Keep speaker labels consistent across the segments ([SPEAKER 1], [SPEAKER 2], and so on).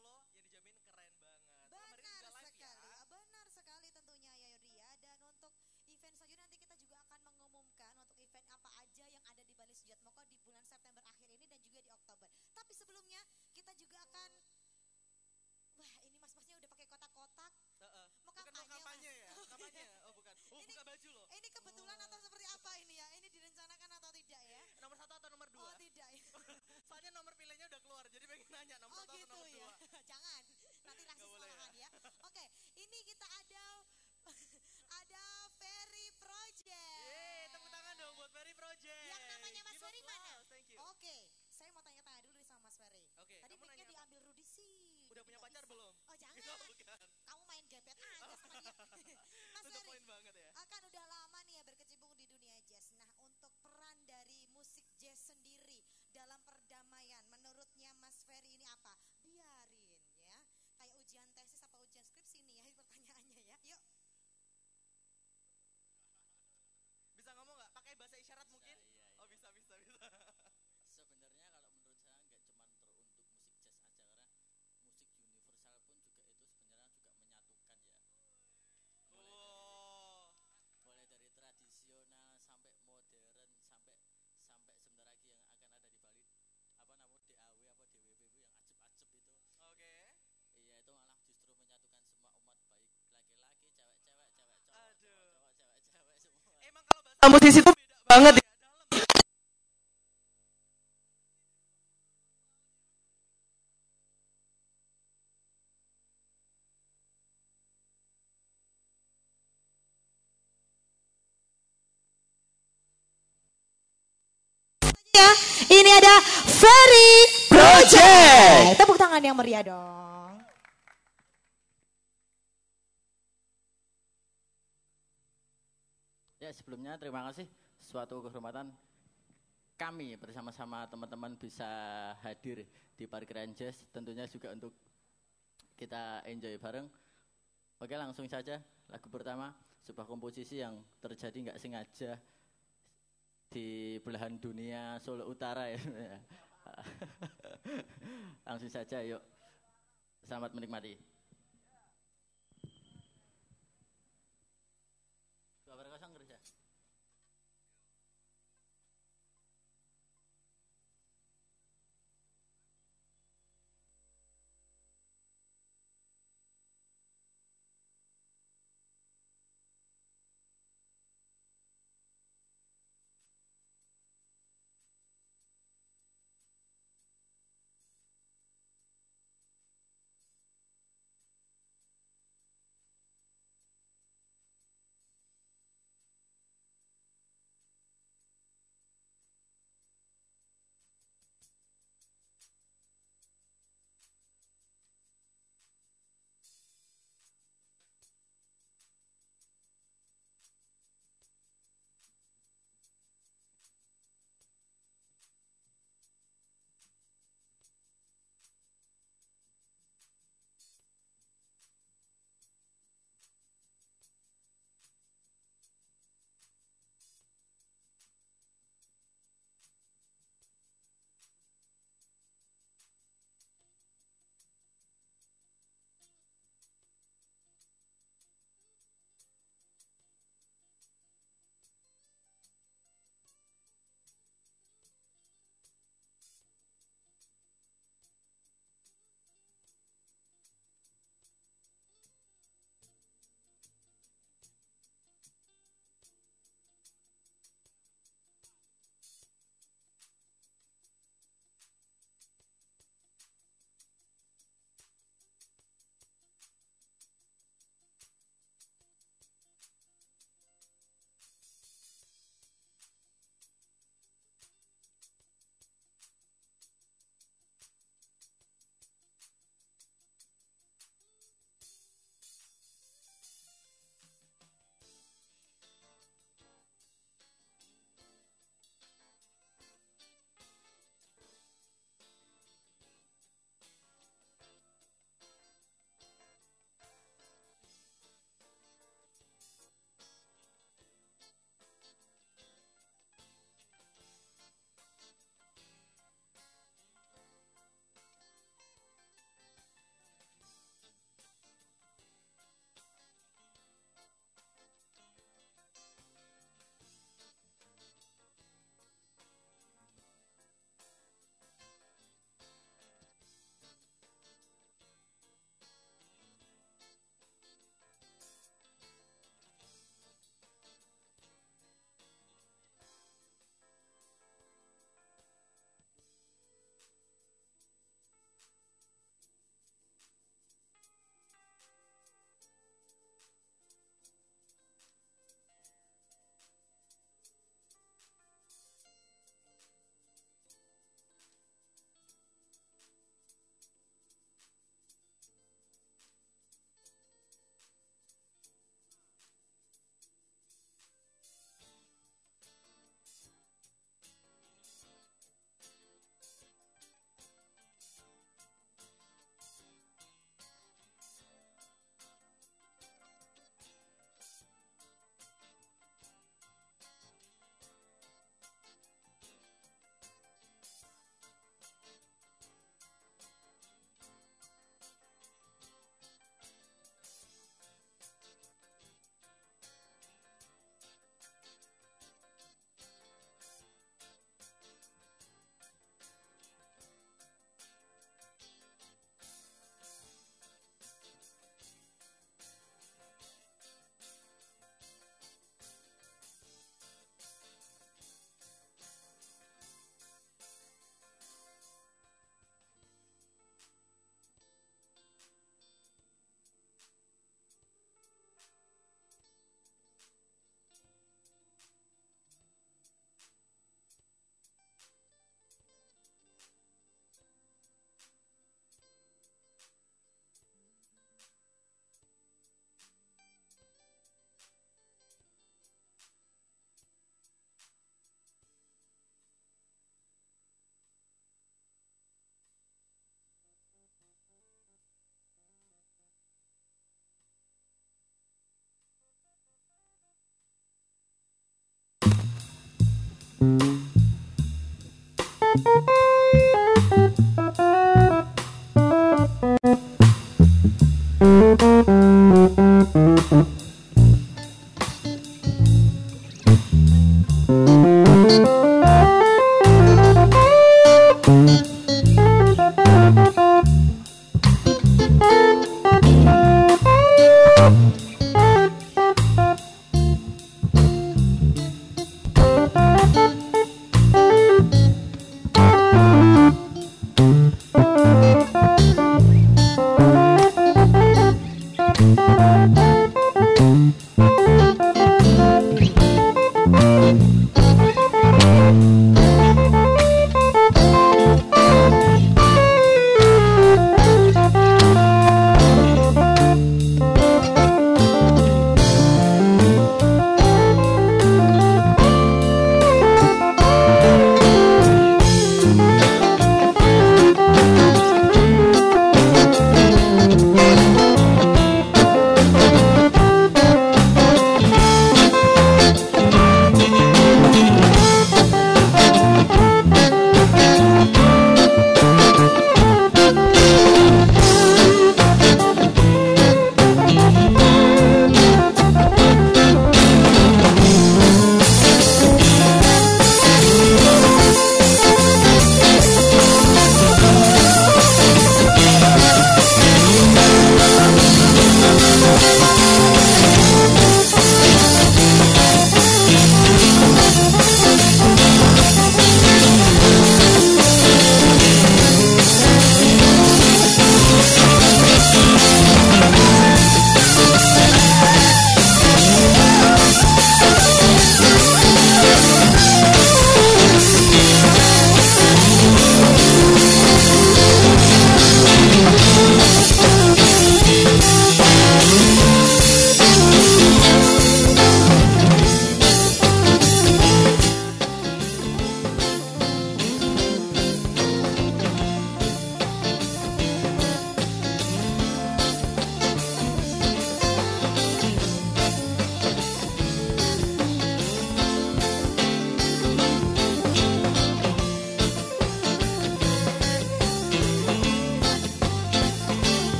[SPEAKER 1] Solo yang dijamin keren banget.
[SPEAKER 2] Benar
[SPEAKER 1] juga live
[SPEAKER 2] sekali,
[SPEAKER 1] ya.
[SPEAKER 2] benar sekali tentunya ya Ria. Dan untuk event selanjutnya nanti kita juga akan mengumumkan untuk event apa aja yang ada di Bali Sujat Moko di bulan September akhir ini dan juga di Oktober. Tapi sebelumnya kita juga akan Wah ini mas-masnya udah pakai kotak-kotak.
[SPEAKER 1] Heeh.
[SPEAKER 2] Mau
[SPEAKER 1] Bukan mau
[SPEAKER 2] kampanye,
[SPEAKER 1] kampanye
[SPEAKER 2] Mas.
[SPEAKER 1] ya? Kampanye. Oh bukan. Oh
[SPEAKER 2] Ini-
[SPEAKER 1] buka baju loh.
[SPEAKER 2] Ini kebetulan
[SPEAKER 1] Oh.
[SPEAKER 2] atau seperti apa ini ya? Ini direncanakan
[SPEAKER 1] nanya nomor
[SPEAKER 2] Oh
[SPEAKER 1] satu
[SPEAKER 2] gitu
[SPEAKER 1] nomor
[SPEAKER 2] ya.
[SPEAKER 1] dua.
[SPEAKER 2] Jangan. Nanti rasis
[SPEAKER 1] ya.
[SPEAKER 2] malahan ya. Oke, ini kita ada ada Ferry Project.
[SPEAKER 1] Yeay, tepuk tangan dong buat Ferry Project.
[SPEAKER 2] Yang namanya Mas Ferry mana? Oke, saya mau tanya-tanya dulu sama Mas Ferry.
[SPEAKER 1] Oke,
[SPEAKER 2] Tadi mic-nya
[SPEAKER 1] nanya apa?
[SPEAKER 2] diambil Rudi sih.
[SPEAKER 1] Udah punya pacar
[SPEAKER 2] bisa.
[SPEAKER 1] belum?
[SPEAKER 2] Oh jangan.
[SPEAKER 1] Oh, bukan.
[SPEAKER 2] Kamu main gebet aja sama dia. Mas Ferry,
[SPEAKER 1] banget ya.
[SPEAKER 2] akan udah lama nih ya berkecimpung di dunia jazz. Nah, untuk peran dari musik jazz sendiri dalam perdamaian, menurutnya Mas Ferry ini apa? Biarin ya. Kayak ujian tesis apa ujian skripsi nih ya pertanyaannya ya. Yuk.
[SPEAKER 1] Bisa ngomong nggak? Pakai bahasa isyarat mungkin?
[SPEAKER 3] iya,
[SPEAKER 1] Oh
[SPEAKER 3] iya.
[SPEAKER 1] bisa bisa bisa.
[SPEAKER 3] Sebenarnya kalau menurut saya nggak cuma teruntuk musik jazz aja karena musik universal pun juga itu sebenarnya juga menyatukan ya. Mulai dari,
[SPEAKER 1] Oh.
[SPEAKER 3] mulai dari tradisional sampai modern sampai sampai sebentar lagi yang akan ada di Bali apa namanya DAW apa DWP itu yang acep-acep itu
[SPEAKER 1] Oke.
[SPEAKER 3] iya itu malah justru menyatukan semua umat baik laki-laki cewek-cewek cewek cowok
[SPEAKER 1] Aduh.
[SPEAKER 3] cowok cowok cewek-cewek semua
[SPEAKER 1] Emang kalau bahasa musisi itu beda banget ya. Dalam ya.
[SPEAKER 2] Ya, ini ada Ferry Project. Tepuk tangan yang meriah dong.
[SPEAKER 3] Ya sebelumnya terima kasih suatu kehormatan kami bersama-sama teman-teman bisa hadir di parkiran jazz tentunya juga untuk kita enjoy bareng. Oke langsung saja lagu pertama sebuah komposisi yang terjadi nggak sengaja di belahan dunia Solo Utara ya. langsung saja yuk. Selamat menikmati.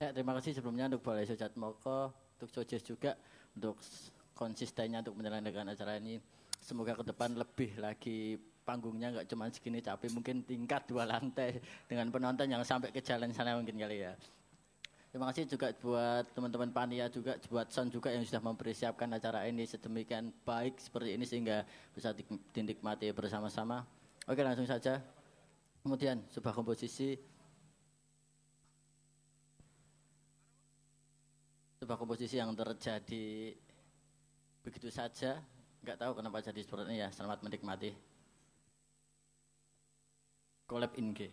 [SPEAKER 3] Ya, terima kasih sebelumnya untuk Balai Sojat Moko, untuk Sojes juga, untuk konsistennya untuk menyelenggarakan acara ini. Semoga ke depan lebih lagi panggungnya nggak cuma segini, tapi mungkin tingkat dua lantai dengan penonton yang sampai ke jalan sana mungkin kali ya. Terima kasih juga buat teman-teman panitia juga, buat Son juga yang sudah mempersiapkan acara ini sedemikian baik seperti ini sehingga bisa di- dinikmati bersama-sama. Oke langsung saja. Kemudian sebuah komposisi komposisi yang terjadi begitu saja? Nggak tahu kenapa jadi seperti ini ya. Selamat menikmati. Collab in G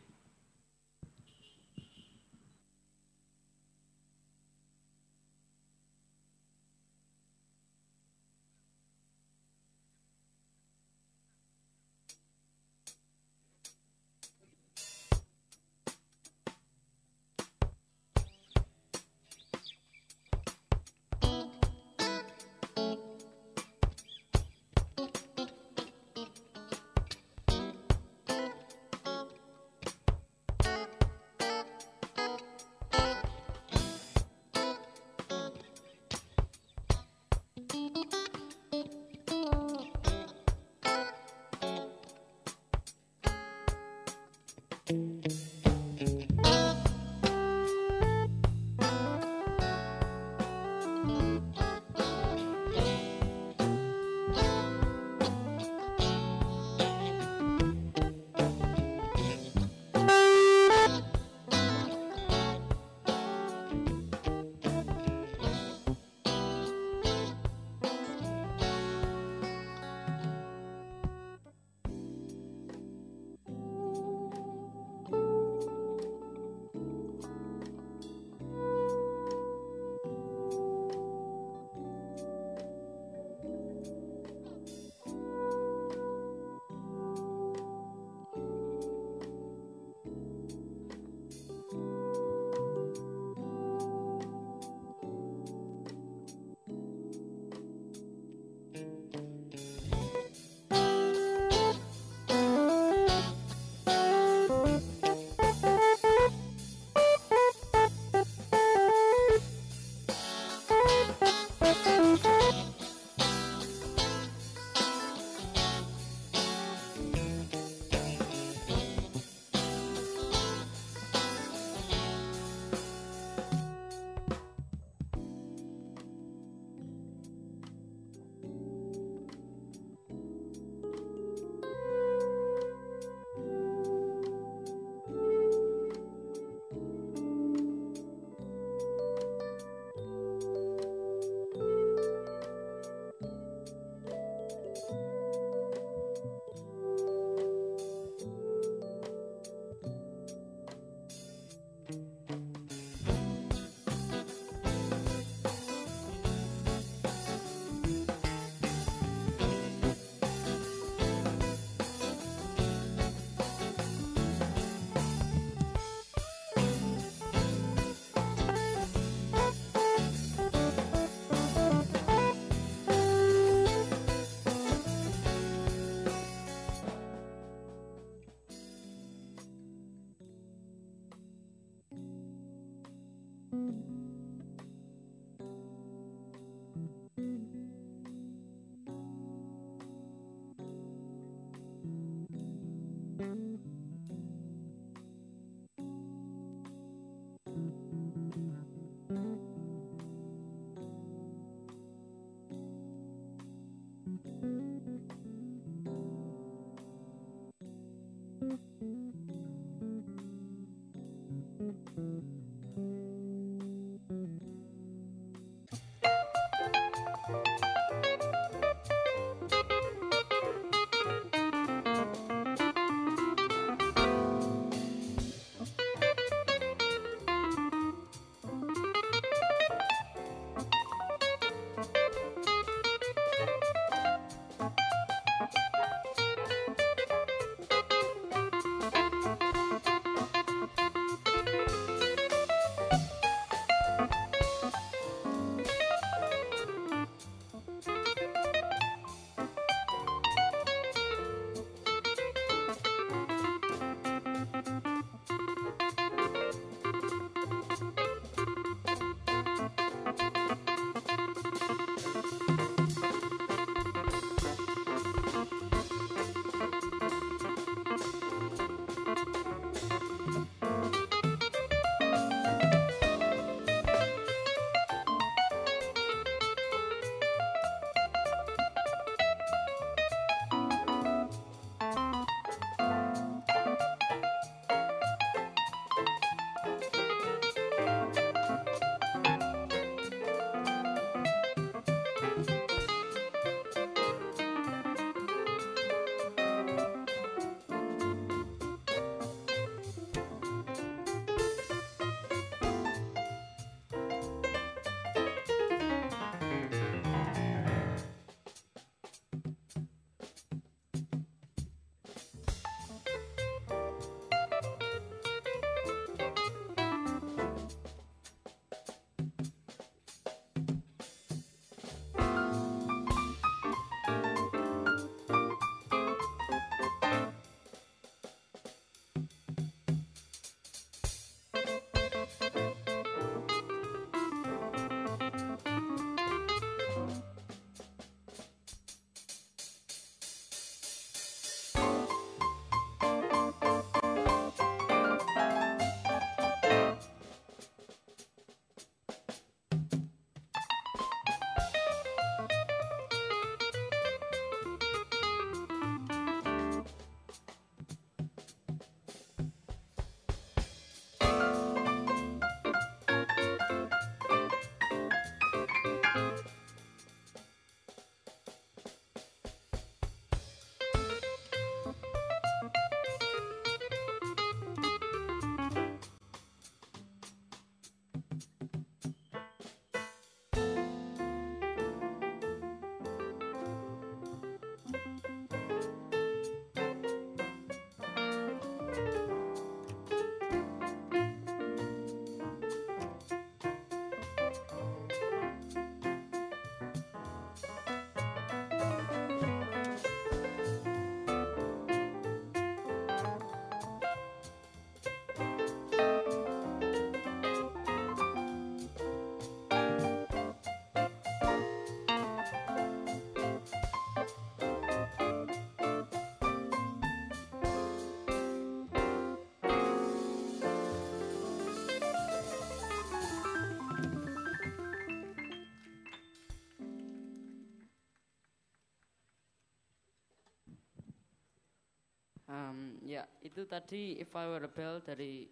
[SPEAKER 4] Itu tadi If I Were a Bell dari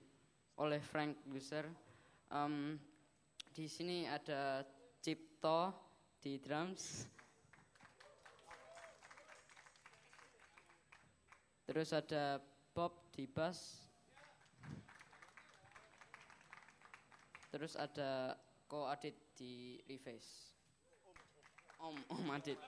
[SPEAKER 4] oleh Frank Loser. Um, di sini ada Cipto di drums. Terus ada Bob di bass. Terus ada Ko Adit di reface. Om Om Adit.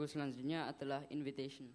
[SPEAKER 4] Lagu selanjutnya adalah Invitation.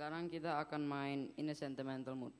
[SPEAKER 4] Sekarang kita akan main in a sentimental mood.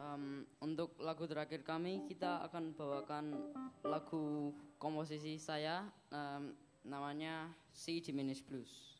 [SPEAKER 4] Em, untuk lagu terakhir kami kita akan bawakan lagu komposisi saya em, namanya C Diminished Blues.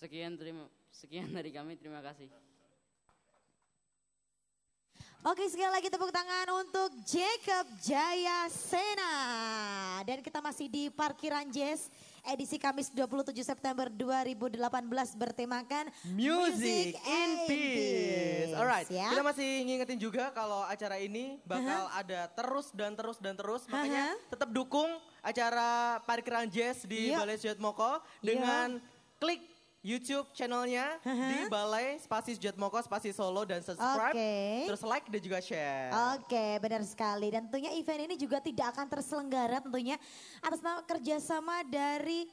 [SPEAKER 4] sekian terima sekian dari kami terima kasih.
[SPEAKER 2] Oke sekali lagi tepuk tangan untuk Jacob Jayasena. Dan kita masih di parkiran Jazz edisi Kamis 27 September 2018 bertemakan
[SPEAKER 1] Music in Peace. Alright,
[SPEAKER 2] ya.
[SPEAKER 1] kita masih ngingetin juga kalau acara ini bakal ada terus dan terus dan terus. Makanya tetap dukung acara Parkiran Jazz di
[SPEAKER 2] Yuk.
[SPEAKER 1] Balai Sujat Moko dengan klik YouTube channelnya di Balai Spasi Sujat Moko Spasi Solo dan subscribe.
[SPEAKER 2] Oke.
[SPEAKER 1] Terus like dan juga share.
[SPEAKER 2] Oke, benar sekali. Dan tentunya event ini juga tidak akan terselenggara tentunya atas nama kerjasama dari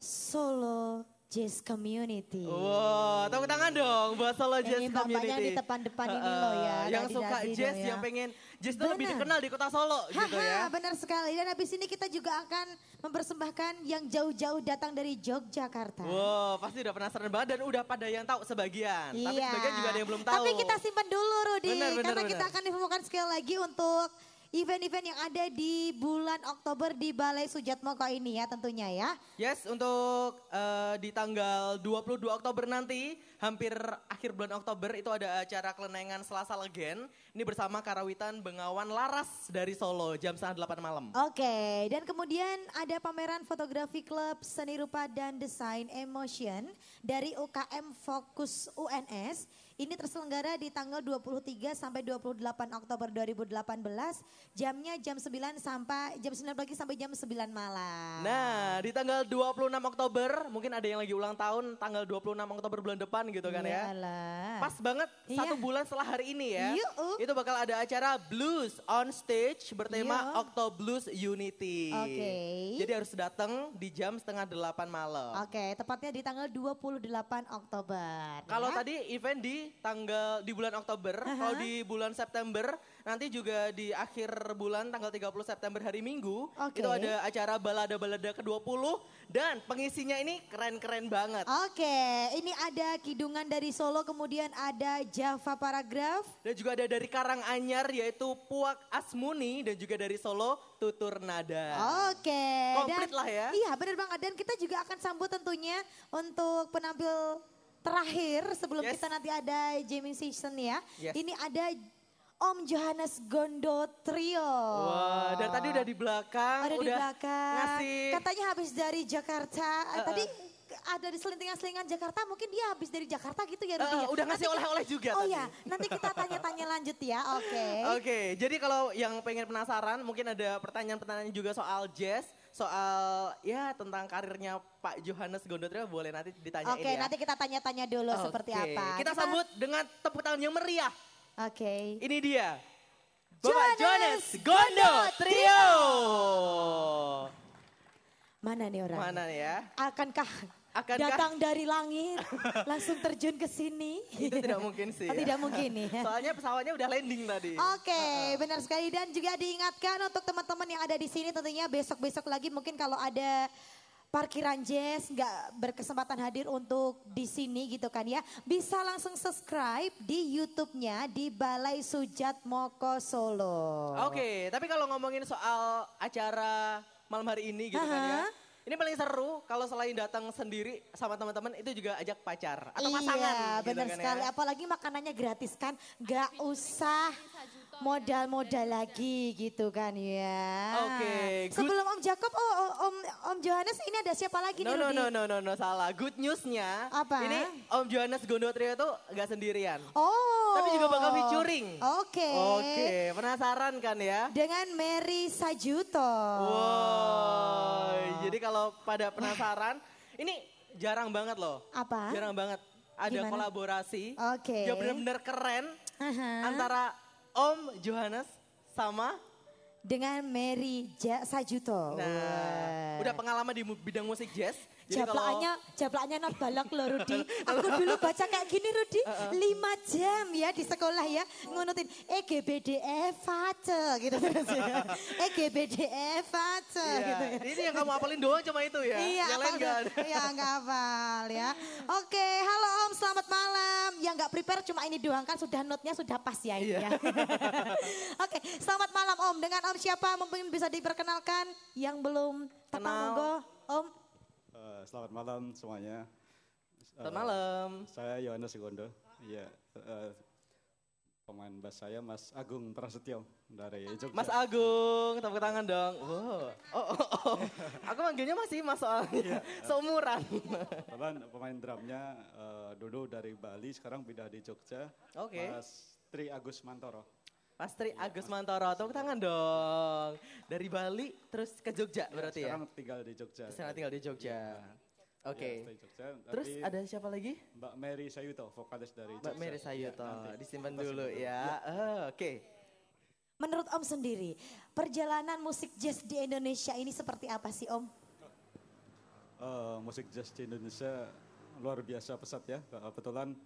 [SPEAKER 2] Solo Jazz Community.
[SPEAKER 1] Wow, tepuk tangan dong buat Solo Jazz
[SPEAKER 2] Ini mbak-mbaknya
[SPEAKER 1] Community.
[SPEAKER 2] di depan-depan ini
[SPEAKER 1] Heeh,
[SPEAKER 2] loh ya,
[SPEAKER 1] Yang suka jazz,
[SPEAKER 2] ya.
[SPEAKER 1] yang pengen jazz itu lebih dikenal di kota Solo gitu
[SPEAKER 2] Haha,
[SPEAKER 1] ya.
[SPEAKER 2] benar sekali. Dan habis ini kita juga akan mempersembahkan yang jauh-jauh datang dari Yogyakarta.
[SPEAKER 1] Wow, pasti udah penasaran banget dan udah pada yang tahu sebagian. Tapi
[SPEAKER 2] Iya.
[SPEAKER 1] sebagian juga ada yang belum tahu.
[SPEAKER 2] Tapi kita simpan dulu Rudi.
[SPEAKER 1] Benar, benar,
[SPEAKER 2] karena kita
[SPEAKER 1] benar.
[SPEAKER 2] akan infokan sekali lagi untuk event-event yang ada di bulan Oktober di Balai Sujatmoko ini ya tentunya ya.
[SPEAKER 1] Yes, untuk eh, di tanggal 22 Oktober nanti, hampir akhir bulan Oktober itu ada acara kelenengan Selasa Legen. Ini bersama Karawitan Bengawan Laras dari Solo jam setengah 8 malam.
[SPEAKER 2] Oke, dan kemudian ada pameran fotografi klub seni rupa dan desain Emotion dari UKM Fokus UNS. Ini terselenggara di tanggal 23 sampai 28 Oktober 2018. Jamnya jam 9 sampai jam 9 pagi sampai jam 9 malam.
[SPEAKER 1] Nah, di tanggal 26 Oktober, mungkin ada yang lagi ulang tahun tanggal 26 Oktober bulan depan gitu kan ya. Pas banget
[SPEAKER 2] Iya.
[SPEAKER 1] satu bulan setelah hari ini ya.
[SPEAKER 2] Yuh.
[SPEAKER 1] Itu bakal ada acara Blues on Stage bertema
[SPEAKER 2] Iya.
[SPEAKER 1] Okto Blues Unity.
[SPEAKER 2] Oke.
[SPEAKER 1] Jadi harus datang di jam setengah delapan malam.
[SPEAKER 2] Oke, tepatnya di tanggal 28 Oktober.
[SPEAKER 1] Kalau
[SPEAKER 2] ya.
[SPEAKER 1] tadi event di tanggal di bulan Oktober, kalau di bulan September nanti juga di akhir bulan tanggal 30 September hari Minggu
[SPEAKER 2] Oke.
[SPEAKER 1] itu ada acara balada-balada ke-20 dan pengisinya ini keren-keren banget.
[SPEAKER 2] Oke, ini ada Kidungan dari Solo, kemudian ada Java Paragraf.
[SPEAKER 1] Dan juga ada dari Karanganyar yaitu Puak Asmuni dan juga dari Solo Tutur Nada.
[SPEAKER 2] Oke.
[SPEAKER 1] Komplit lah ya.
[SPEAKER 2] Iya benar banget. Dan kita juga akan sambut tentunya untuk penampil terakhir sebelum
[SPEAKER 1] Yes.
[SPEAKER 2] kita nanti ada jamming season ya.
[SPEAKER 1] Yes.
[SPEAKER 2] Ini ada Om Johannes Gondo Trio.
[SPEAKER 1] Wah, dan tadi udah di belakang,
[SPEAKER 2] Ada di
[SPEAKER 1] udah
[SPEAKER 2] belakang.
[SPEAKER 1] ngasih
[SPEAKER 2] Katanya habis dari Jakarta. Eh, Tadi ada di selintingan-selingan Jakarta. Mungkin dia habis dari Jakarta gitu ya ya?
[SPEAKER 1] udah ngasih oleh-oleh juga
[SPEAKER 2] Oh
[SPEAKER 1] tadi.
[SPEAKER 2] ya, nanti kita tanya-tanya lanjut ya. Oke.
[SPEAKER 1] Oke, jadi kalau yang pengen penasaran mungkin ada pertanyaan-pertanyaan juga soal jazz, soal ya tentang karirnya Pak Johannes Gondotrio boleh nanti ditanyain
[SPEAKER 2] Oke,
[SPEAKER 1] ya.
[SPEAKER 2] nanti kita tanya-tanya dulu seperti
[SPEAKER 1] Oke,
[SPEAKER 2] apa.
[SPEAKER 1] Kita sambut dengan tepuk tangan yang meriah.
[SPEAKER 2] Oke.
[SPEAKER 1] Ini dia. Bapak
[SPEAKER 2] Johannes
[SPEAKER 1] Johannes Gondo
[SPEAKER 2] Gondo
[SPEAKER 1] Trio.
[SPEAKER 2] Mana nih orang?
[SPEAKER 1] Mana nih ya?
[SPEAKER 2] Akankah,
[SPEAKER 1] Akankah-
[SPEAKER 2] datang dari langit langsung terjun ke sini?
[SPEAKER 1] Itu tidak mungkin sih.
[SPEAKER 2] Oh,
[SPEAKER 1] ya.
[SPEAKER 2] tidak mungkin nih.
[SPEAKER 1] Soalnya pesawatnya udah landing tadi.
[SPEAKER 2] Oke, benar sekali dan juga diingatkan untuk teman-teman yang ada di sini tentunya besok-besok lagi mungkin kalau ada parkiran jazz nggak berkesempatan hadir untuk di sini gitu kan ya bisa langsung subscribe di YouTube-nya di Balai Sujat Moko Solo.
[SPEAKER 1] Oke, tapi kalau ngomongin soal acara malam hari ini gitu kan ya. Ini paling seru kalau selain datang sendiri sama teman-teman itu juga ajak pacar atau pasangan
[SPEAKER 2] Iya,
[SPEAKER 1] gitu
[SPEAKER 2] benar
[SPEAKER 1] kan
[SPEAKER 2] sekali.
[SPEAKER 1] ya.
[SPEAKER 2] Apalagi makanannya gratis kan, nggak usah modal-modal lagi gitu kan ya.
[SPEAKER 1] Oke, good.
[SPEAKER 2] Sebelum Om Jacob, oh, oh, Om Om Johannes ini ada siapa lagi
[SPEAKER 1] No
[SPEAKER 2] nih
[SPEAKER 1] no no no no no salah. Good newsnya
[SPEAKER 2] Apa?
[SPEAKER 1] ini Om Johannes Gondotrio itu nggak sendirian.
[SPEAKER 2] Oh.
[SPEAKER 1] Tapi juga bakal featuring.
[SPEAKER 2] Oke.
[SPEAKER 1] Oke, penasaran kan ya?
[SPEAKER 2] Dengan Mary Sajuto.
[SPEAKER 1] Wow, jadi kalau pada penasaran, ini jarang banget loh.
[SPEAKER 2] Apa?
[SPEAKER 1] Jarang banget ada
[SPEAKER 2] Gimana?
[SPEAKER 1] kolaborasi.
[SPEAKER 2] Oke.
[SPEAKER 1] Yang benar-benar keren
[SPEAKER 2] Aha.
[SPEAKER 1] antara Om Johannes sama
[SPEAKER 2] Dengan Mary ja Sajuto.
[SPEAKER 1] Nah, udah pengalaman di bidang musik jazz.
[SPEAKER 2] Japlaannya, japlaannya not balak loh Rudi. Aku dulu baca kayak gini Rudi, lima jam ya di sekolah ya. Ngunutin E EGBDF Face gitu terus ya. EGBDF Face
[SPEAKER 1] Iya,
[SPEAKER 2] gitu ya.
[SPEAKER 1] ini yang kamu apalin doang cuma itu ya.
[SPEAKER 2] Iya,
[SPEAKER 1] yang lain
[SPEAKER 2] apa
[SPEAKER 1] nggak ada.
[SPEAKER 2] Iya, nggak hafal ya. Oke, halo Om, selamat malam. Yang nggak prepare cuma ini doang kan sudah note-nya sudah pas ya ini
[SPEAKER 1] Iya.
[SPEAKER 2] ya. Oke, selamat malam Om. Dengan Om siapa mungkin bisa diperkenalkan yang belum
[SPEAKER 1] Kenal.
[SPEAKER 2] Monggo, Om.
[SPEAKER 5] Eh, selamat malam semuanya.
[SPEAKER 1] Selamat
[SPEAKER 5] Eh,
[SPEAKER 1] malam.
[SPEAKER 5] Saya Yohanes Gondo. Iya. eh, pemain bass saya Mas Agung Prasetyo dari Jogja.
[SPEAKER 1] Mas Agung, tepuk tangan dong. Wow. Oh, oh, oh. Aku manggilnya masih Mas soalnya. Seumuran.
[SPEAKER 5] Kebetulan pemain drumnya eh, dulu dari Bali, sekarang pindah di Jogja.
[SPEAKER 1] Oke.
[SPEAKER 5] Mas Tri Agus Mantoro.
[SPEAKER 1] Mas Tri Agus Mantoro, tepuk tangan dong. Dari Bali terus ke Jogja berarti ya?
[SPEAKER 5] Sekarang tinggal di Jogja.
[SPEAKER 1] Sekarang tinggal di Jogja. Oke.
[SPEAKER 5] Iya, stay Jogja.
[SPEAKER 1] Terus ada siapa lagi?
[SPEAKER 5] Mbak Mary Sayuto, vokalis dari
[SPEAKER 1] Mbak
[SPEAKER 5] Jogja.
[SPEAKER 1] Mary
[SPEAKER 5] Iya,
[SPEAKER 1] Sayuto.
[SPEAKER 5] nanti.
[SPEAKER 1] Disimpan dulu
[SPEAKER 5] simpan
[SPEAKER 1] ya. Eh, Oke.
[SPEAKER 2] Menurut Om sendiri, perjalanan musik jazz di Indonesia ini seperti apa sih Om?
[SPEAKER 5] Eh, musik jazz di Indonesia luar biasa pesat ya. Kebetulan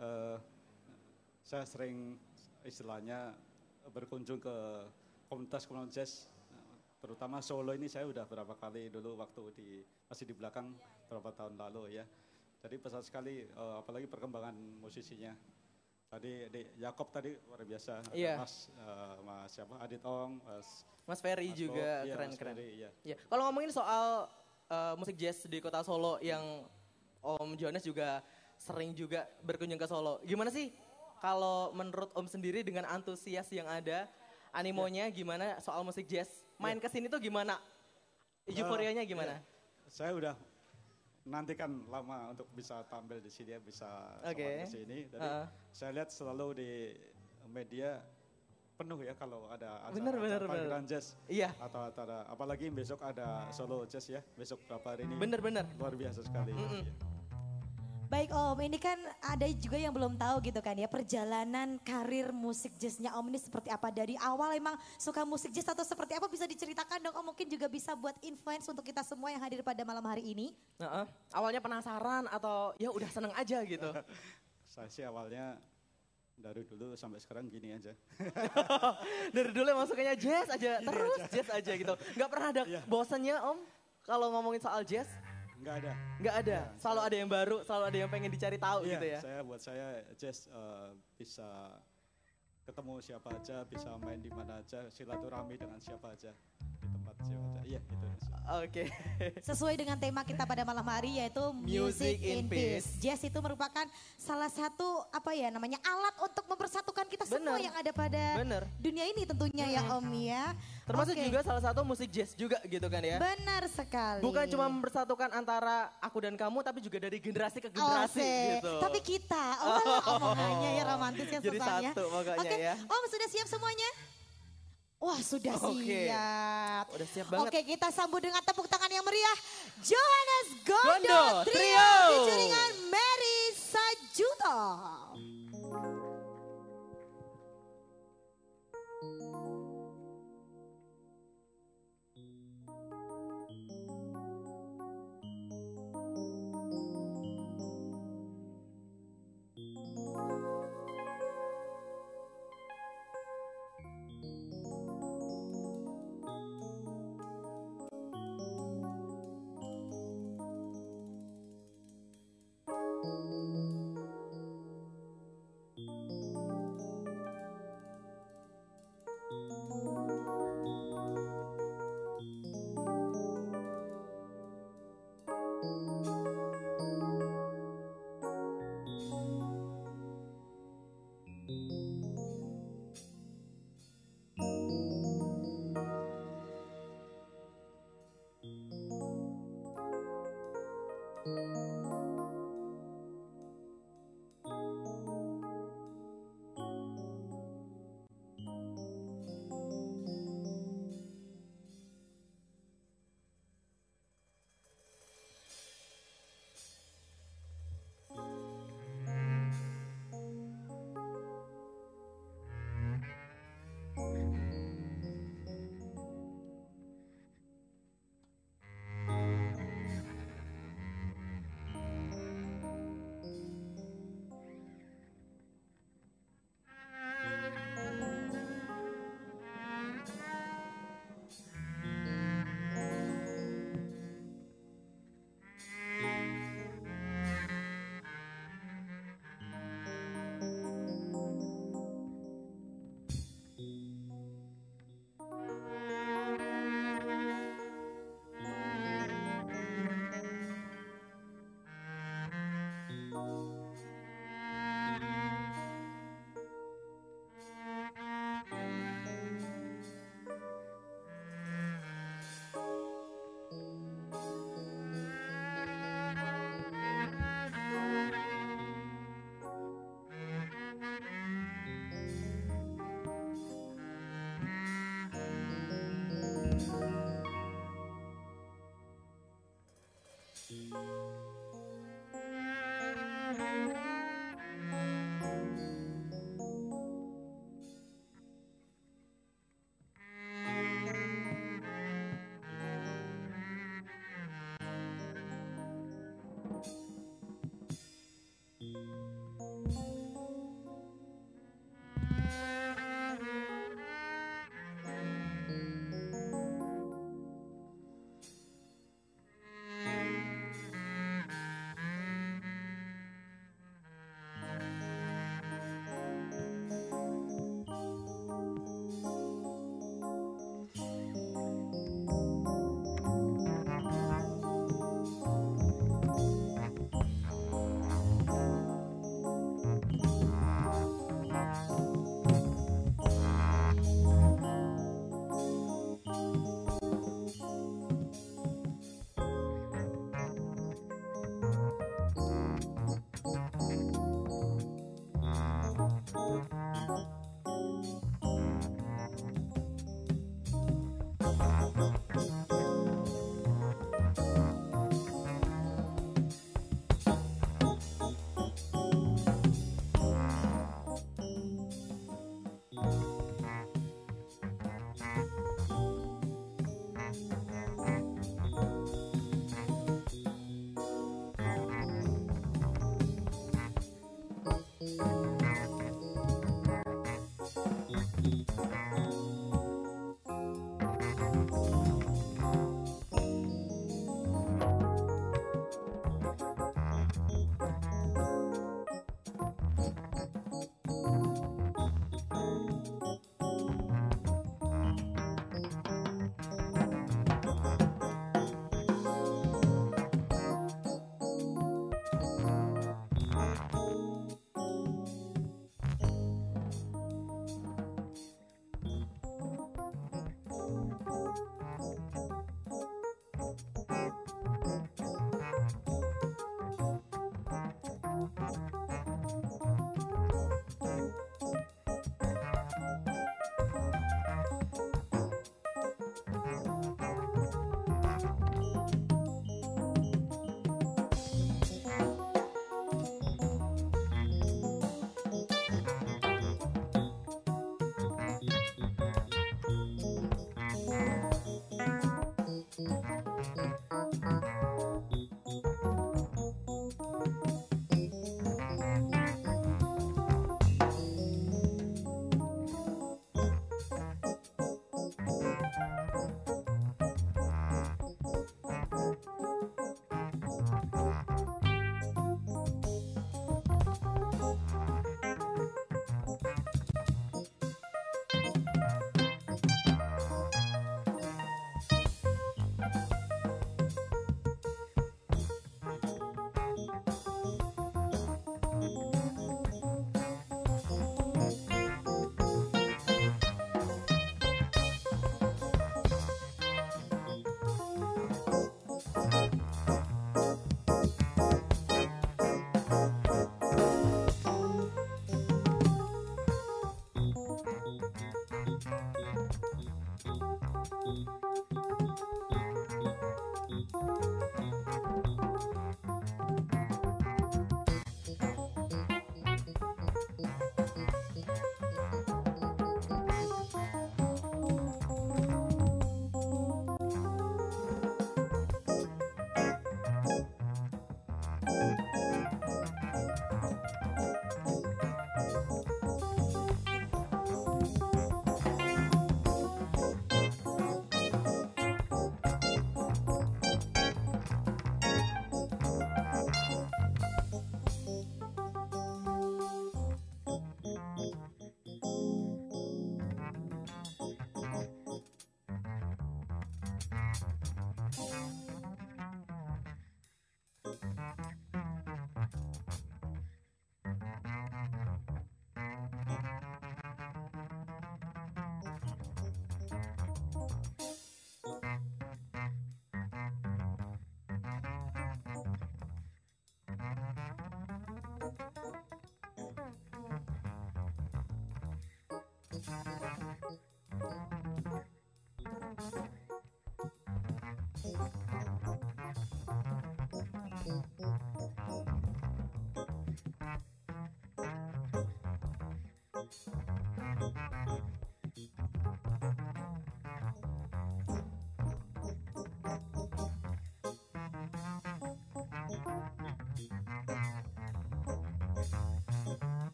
[SPEAKER 5] eh, saya sering istilahnya berkunjung ke komunitas-komunitas jazz, terutama Solo ini saya udah berapa kali dulu waktu di masih di belakang beberapa tahun lalu ya. Jadi pesat sekali, eh, apalagi perkembangan musisinya. Tadi di Yakob tadi luar biasa,
[SPEAKER 1] Iya.
[SPEAKER 5] Mas eh, Mas siapa Adit Ong, Mas
[SPEAKER 1] Mas Ferry
[SPEAKER 5] Mas
[SPEAKER 1] juga
[SPEAKER 5] Bob, iya, Mas
[SPEAKER 1] keren-keren.
[SPEAKER 5] Ferry, iya.
[SPEAKER 1] Ya, kalau ngomongin soal eh, musik jazz di kota Solo yang Om Jonas juga sering juga berkunjung ke Solo. Gimana sih kalau menurut Om sendiri dengan antusias yang ada, animonya gimana soal musik jazz? Main ke sini tuh gimana? Euforianya gimana?
[SPEAKER 5] Saya udah nantikan lama untuk bisa tampil di sini ya, bisa sowan ke sini. Jadi
[SPEAKER 1] Heeh.
[SPEAKER 5] saya lihat selalu di media penuh ya kalau ada acara,
[SPEAKER 1] Bener, bener,
[SPEAKER 5] acara
[SPEAKER 1] bener.
[SPEAKER 5] panggilan jazz
[SPEAKER 1] Iya,
[SPEAKER 5] atau acara apalagi besok ada solo jazz ya besok berapa hari ini
[SPEAKER 1] bener-bener.
[SPEAKER 5] luar biasa sekali.
[SPEAKER 1] Mm-mm.
[SPEAKER 5] Iya.
[SPEAKER 2] Baik Om, ini kan ada juga yang belum tahu gitu kan ya perjalanan karir musik jazznya Om ini seperti apa dari awal emang suka musik jazz atau seperti apa bisa diceritakan dong Om mungkin juga bisa buat influence untuk kita semua yang hadir pada malam hari ini.
[SPEAKER 1] Heeh. Awalnya penasaran atau ya udah seneng aja gitu.
[SPEAKER 5] Saya sih awalnya dari dulu sampai sekarang gini aja.
[SPEAKER 1] Dari dulu emang sukanya jazz aja, terus jazz aja gitu. Nggak pernah ada
[SPEAKER 5] Iya.
[SPEAKER 1] bosannya Om kalau ngomongin soal jazz?
[SPEAKER 5] Enggak ada.
[SPEAKER 1] Nggak ada.
[SPEAKER 5] Iya,
[SPEAKER 1] Selalu ada yang baru, selalu ada yang pengen dicari tahu
[SPEAKER 5] Iya,
[SPEAKER 1] gitu ya.
[SPEAKER 5] Saya buat saya jazz eh, bisa ketemu siapa aja, bisa main di mana aja, silaturahmi dengan siapa aja tempat siapa aja. Iya, itu.
[SPEAKER 1] Oke.
[SPEAKER 2] Sesuai dengan tema kita pada malam hari yaitu
[SPEAKER 1] Music
[SPEAKER 2] Music
[SPEAKER 1] in
[SPEAKER 2] in
[SPEAKER 1] Peace.
[SPEAKER 2] Peace. Jazz itu merupakan salah satu apa ya namanya alat untuk mempersatukan kita semua
[SPEAKER 1] Bener.
[SPEAKER 2] yang ada pada
[SPEAKER 1] Bener.
[SPEAKER 2] dunia ini tentunya ya Om ya.
[SPEAKER 1] Termasuk
[SPEAKER 2] Oke.
[SPEAKER 1] juga salah satu musik jazz juga gitu kan ya.
[SPEAKER 2] Benar sekali.
[SPEAKER 1] Bukan cuma mempersatukan antara aku dan kamu tapi juga dari generasi ke generasi
[SPEAKER 2] Oke,
[SPEAKER 1] gitu.
[SPEAKER 2] Tapi kita, oh, omongannya ya romantis ya
[SPEAKER 1] Jadi satu pokoknya
[SPEAKER 2] Oke,
[SPEAKER 1] ya.
[SPEAKER 2] Om sudah siap semuanya? Wah sudah
[SPEAKER 1] Oke.
[SPEAKER 2] siap.
[SPEAKER 1] Udah siap banget.
[SPEAKER 2] Oke kita sambut dengan tepuk tangan yang meriah. Johannes Gondo,
[SPEAKER 1] Gondo
[SPEAKER 2] Trio.
[SPEAKER 1] Trio.
[SPEAKER 2] Featuringan Mary Sajuto.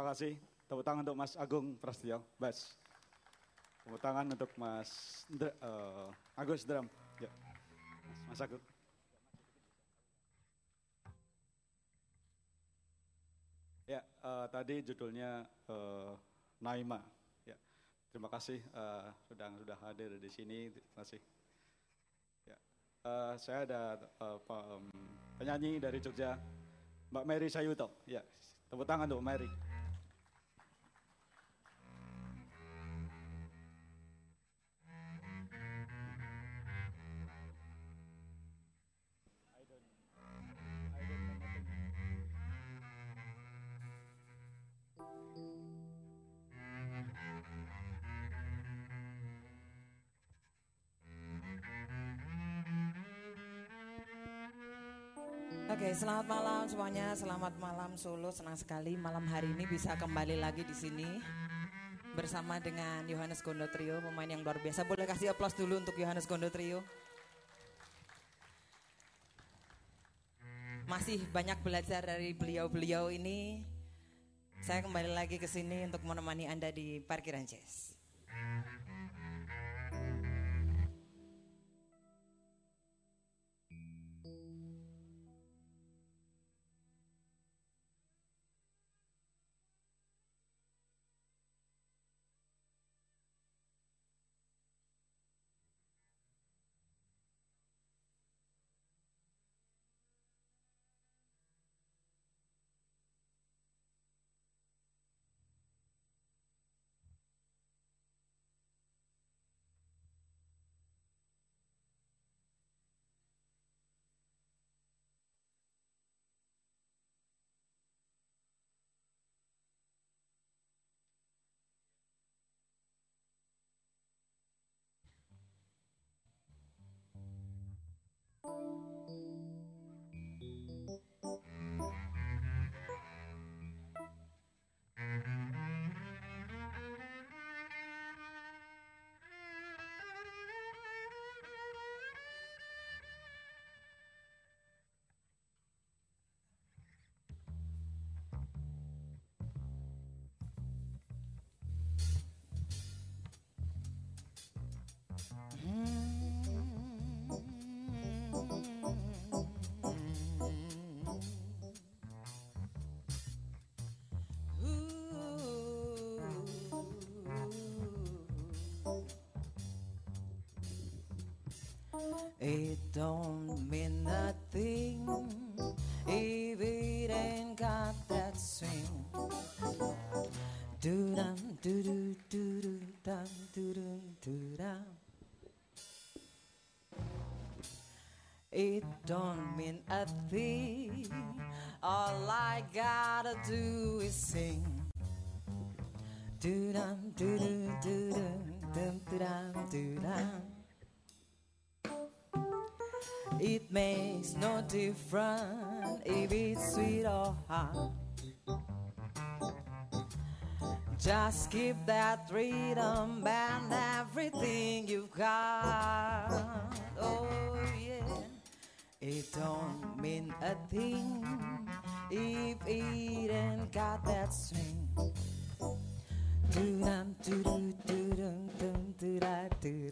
[SPEAKER 5] Terima kasih. Tepuk tangan untuk Mas Agung Prasetyo, bass. Tepuk tangan untuk Mas Dr- eh, Agus Drum. Ya. Mas, Mas Agung. Ya, eh, tadi judulnya eh, Naima. Ya, terima kasih eh, sudah sudah hadir di sini. Terima kasih. Ya, eh, saya ada em, penyanyi dari Jogja, Mbak Mary Sayuto. Ya, tepuk tangan untuk Mary.
[SPEAKER 6] Selamat malam semuanya. Selamat malam Solo. Senang sekali malam hari ini bisa kembali lagi di sini bersama dengan Yohanes Gondo Trio, pemain yang luar biasa. Boleh kasih aplaus dulu untuk Yohanes Gondo Trio. Masih banyak belajar dari beliau-beliau ini. Saya kembali lagi ke sini untuk menemani Anda di parkiran jazz. It don't mean nothing Just keep that rhythm and everything you've got. Oh yeah, it don't mean a thing if it ain't got that swing. Do dum do do do dum dum do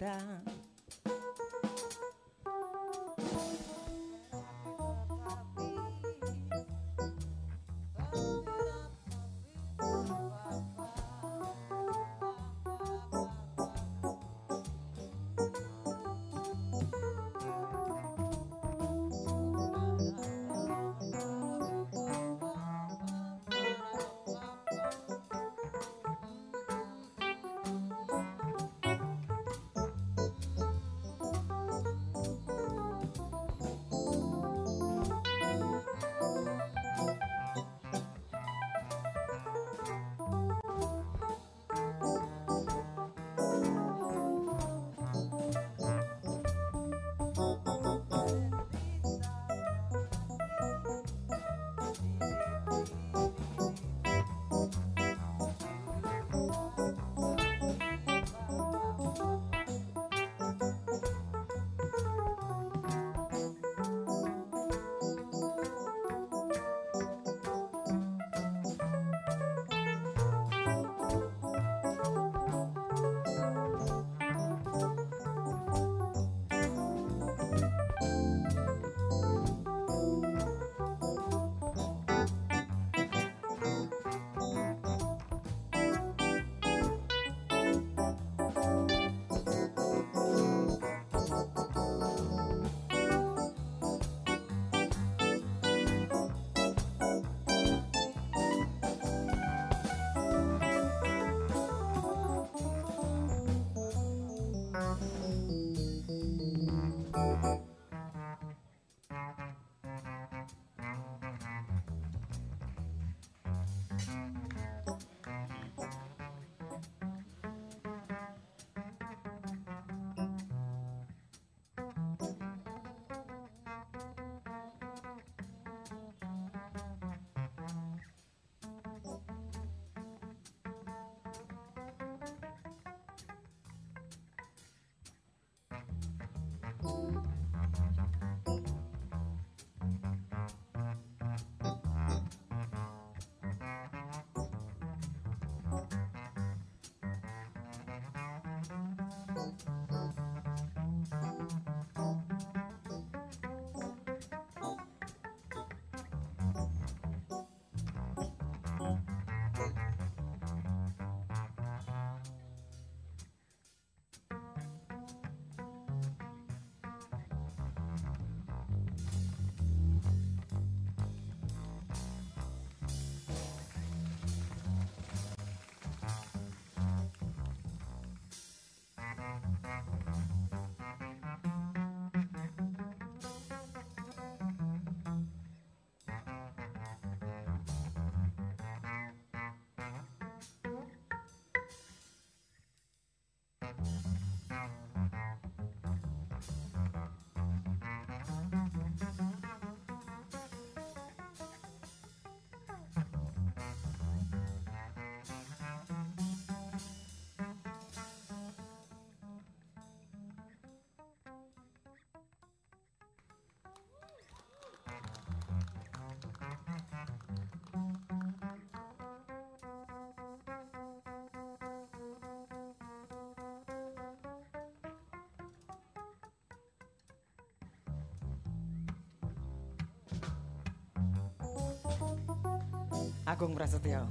[SPEAKER 6] Agung Prasetyo.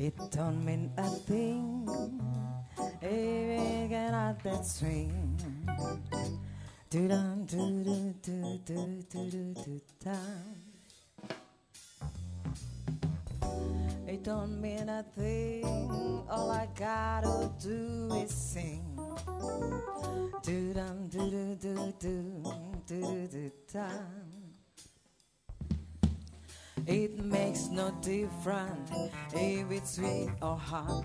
[SPEAKER 6] It don't mean a thing if you out that swing. Do dum do do do do do do do dum. It don't mean a thing. All I gotta do is sing. Do do do do do do do do dum. It makes no difference if it's sweet oh, or hot.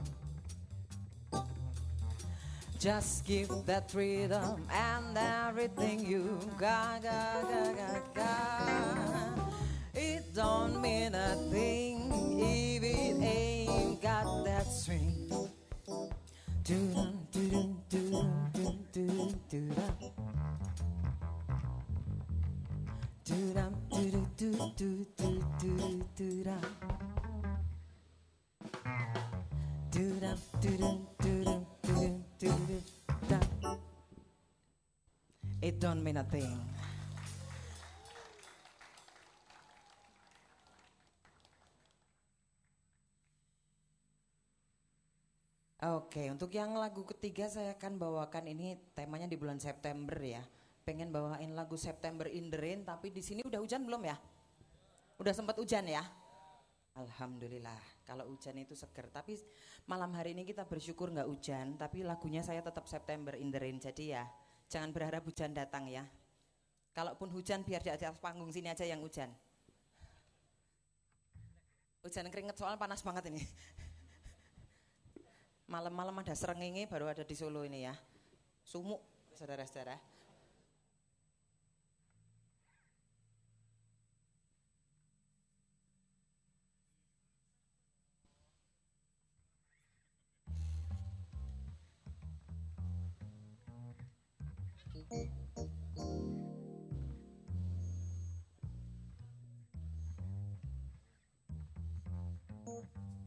[SPEAKER 6] Just give that freedom and everything you got, got, got, got, got. It don't mean a thing untuk yang lagu ketiga saya akan bawakan ini temanya di bulan September ya. Pengen bawain lagu September in the Rain, tapi di sini udah hujan belum ya? Udah sempat hujan ya? Alhamdulillah, kalau hujan itu seger. Tapi malam hari ini kita bersyukur nggak hujan, tapi lagunya saya tetap September in the Rain. Jadi ya, jangan berharap hujan datang ya. Kalaupun hujan biar di atas panggung sini aja yang hujan. Hujan keringet soal panas banget ini. Malam-malam ada serengenge baru ada di Solo ini ya. Sumuk, saudara-saudara. Thank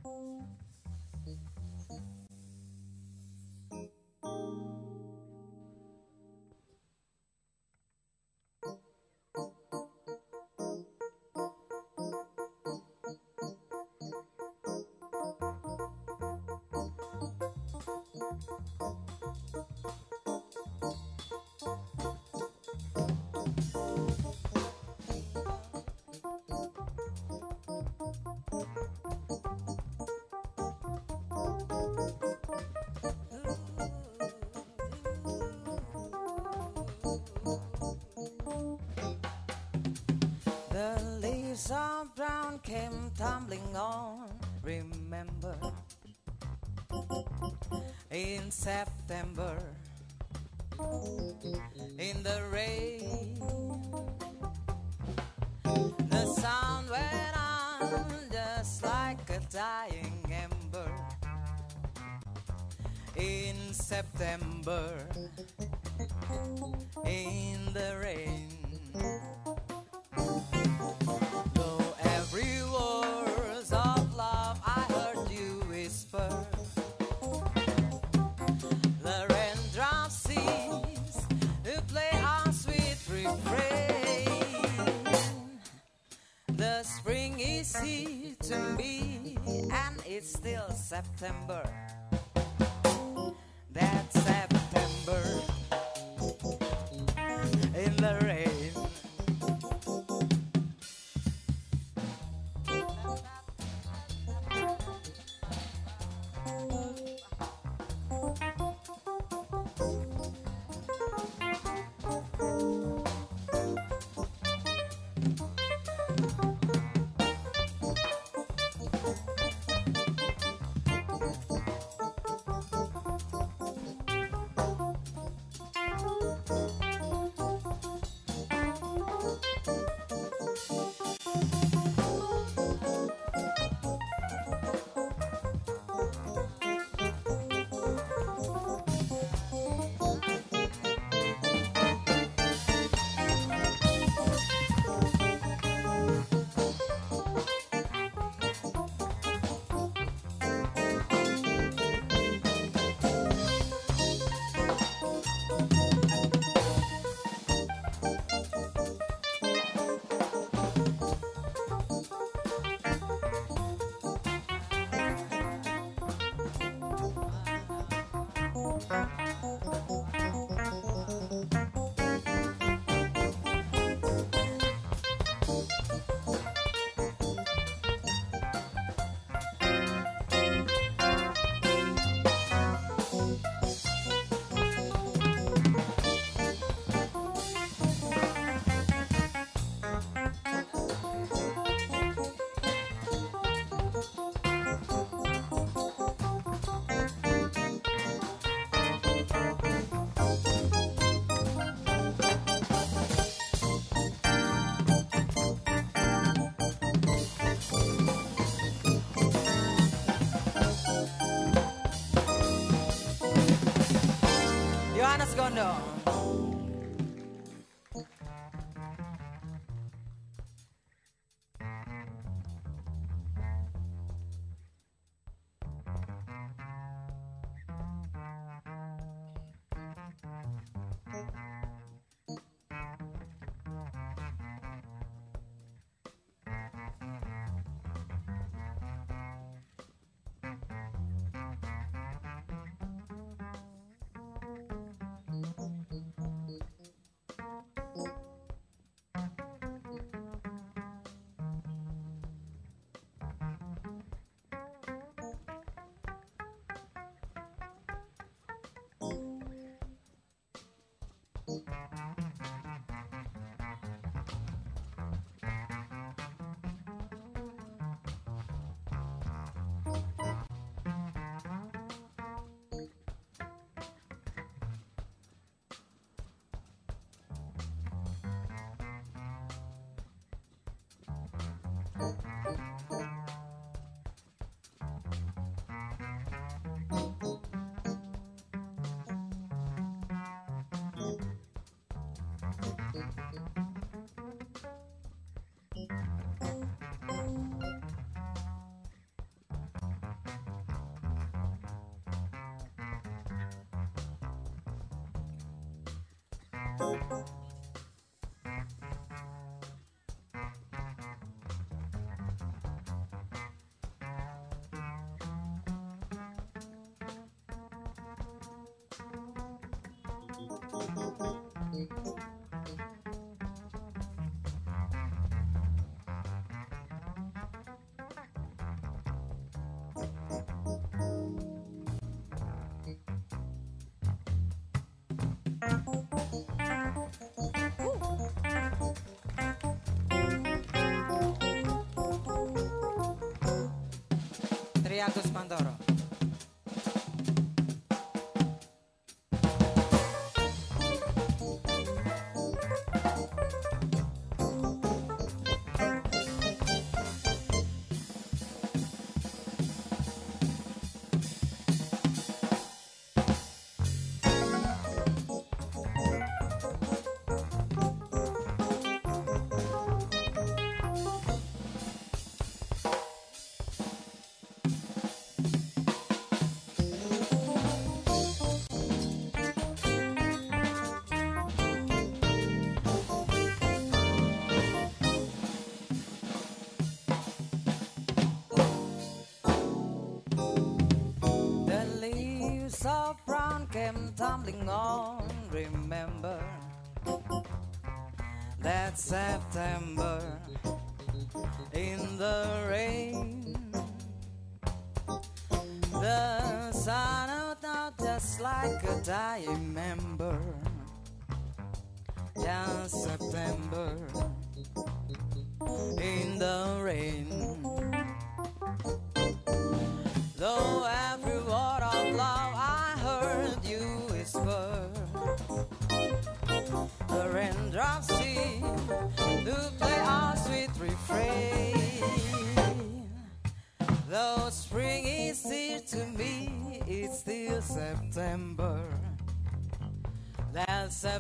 [SPEAKER 6] you. Came tumbling on. Remember, in September, in the rain, the sound went on just like a dying ember. In September, in the rain. To and it's still September. That's September Bye. Tri Agus came tumbling on. Remember that September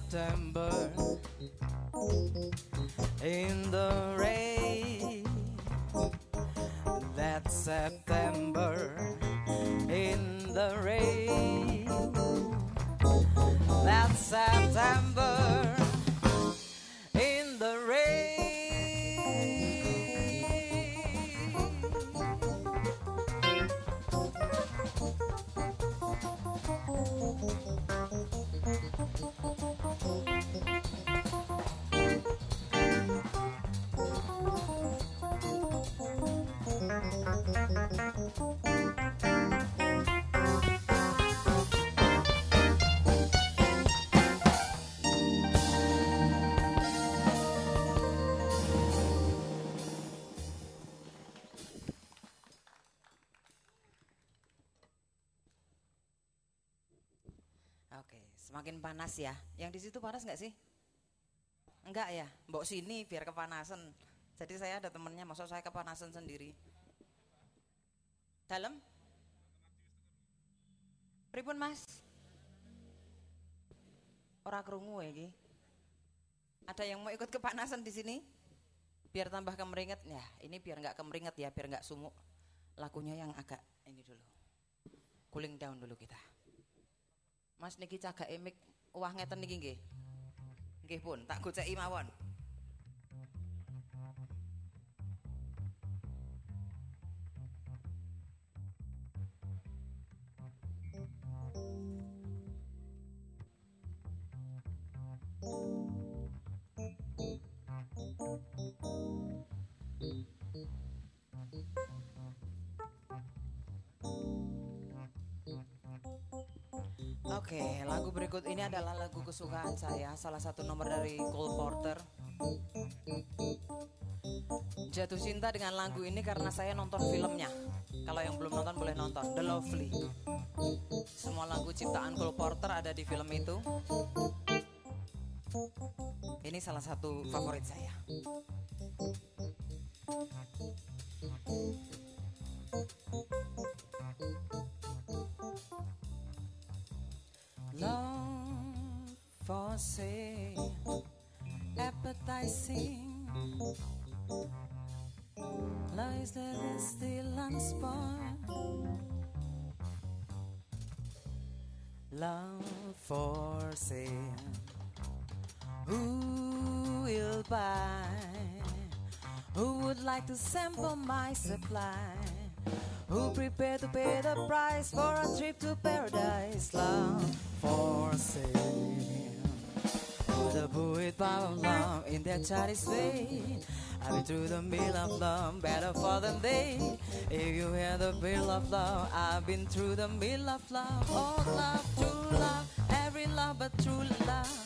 [SPEAKER 6] September panas ya. Yang di situ panas nggak sih? Enggak ya, mbok sini biar kepanasan. Jadi saya ada temennya, masuk saya kepanasan sendiri. Dalam? Pripun mas? Ora kerungu ya iki. Ada yang mau ikut kepanasan di sini? Biar tambah kemeringet. Ya, ini biar nggak kemeringet ya, biar nggak sumuk. Lakunya yang agak ini dulu. Cooling down dulu kita. Mas niki cagak emik wah ngeten niki nggih. Nggih pun, tak goceki mawon. Oke, lagu berikut ini adalah lagu kesukaan saya, salah satu nomor dari Cole Porter. Jatuh cinta dengan lagu ini karena saya nonton filmnya. Kalau yang belum nonton boleh nonton, The Lovely. Semua lagu ciptaan Cole Porter ada di film itu. Ini salah satu favorit saya. Sale, appetizing. Lies that is still unspoiled. Love for sale. Who will buy? Who would like to sample my supply? Who prepared to pay the price for a trip to paradise? Love for sale. The poet power of love in their childish way. I've been through the mill of love, better for than they. If you hear the bill of love, I've been through the mill of love. Oh, love, true love, every love but true love.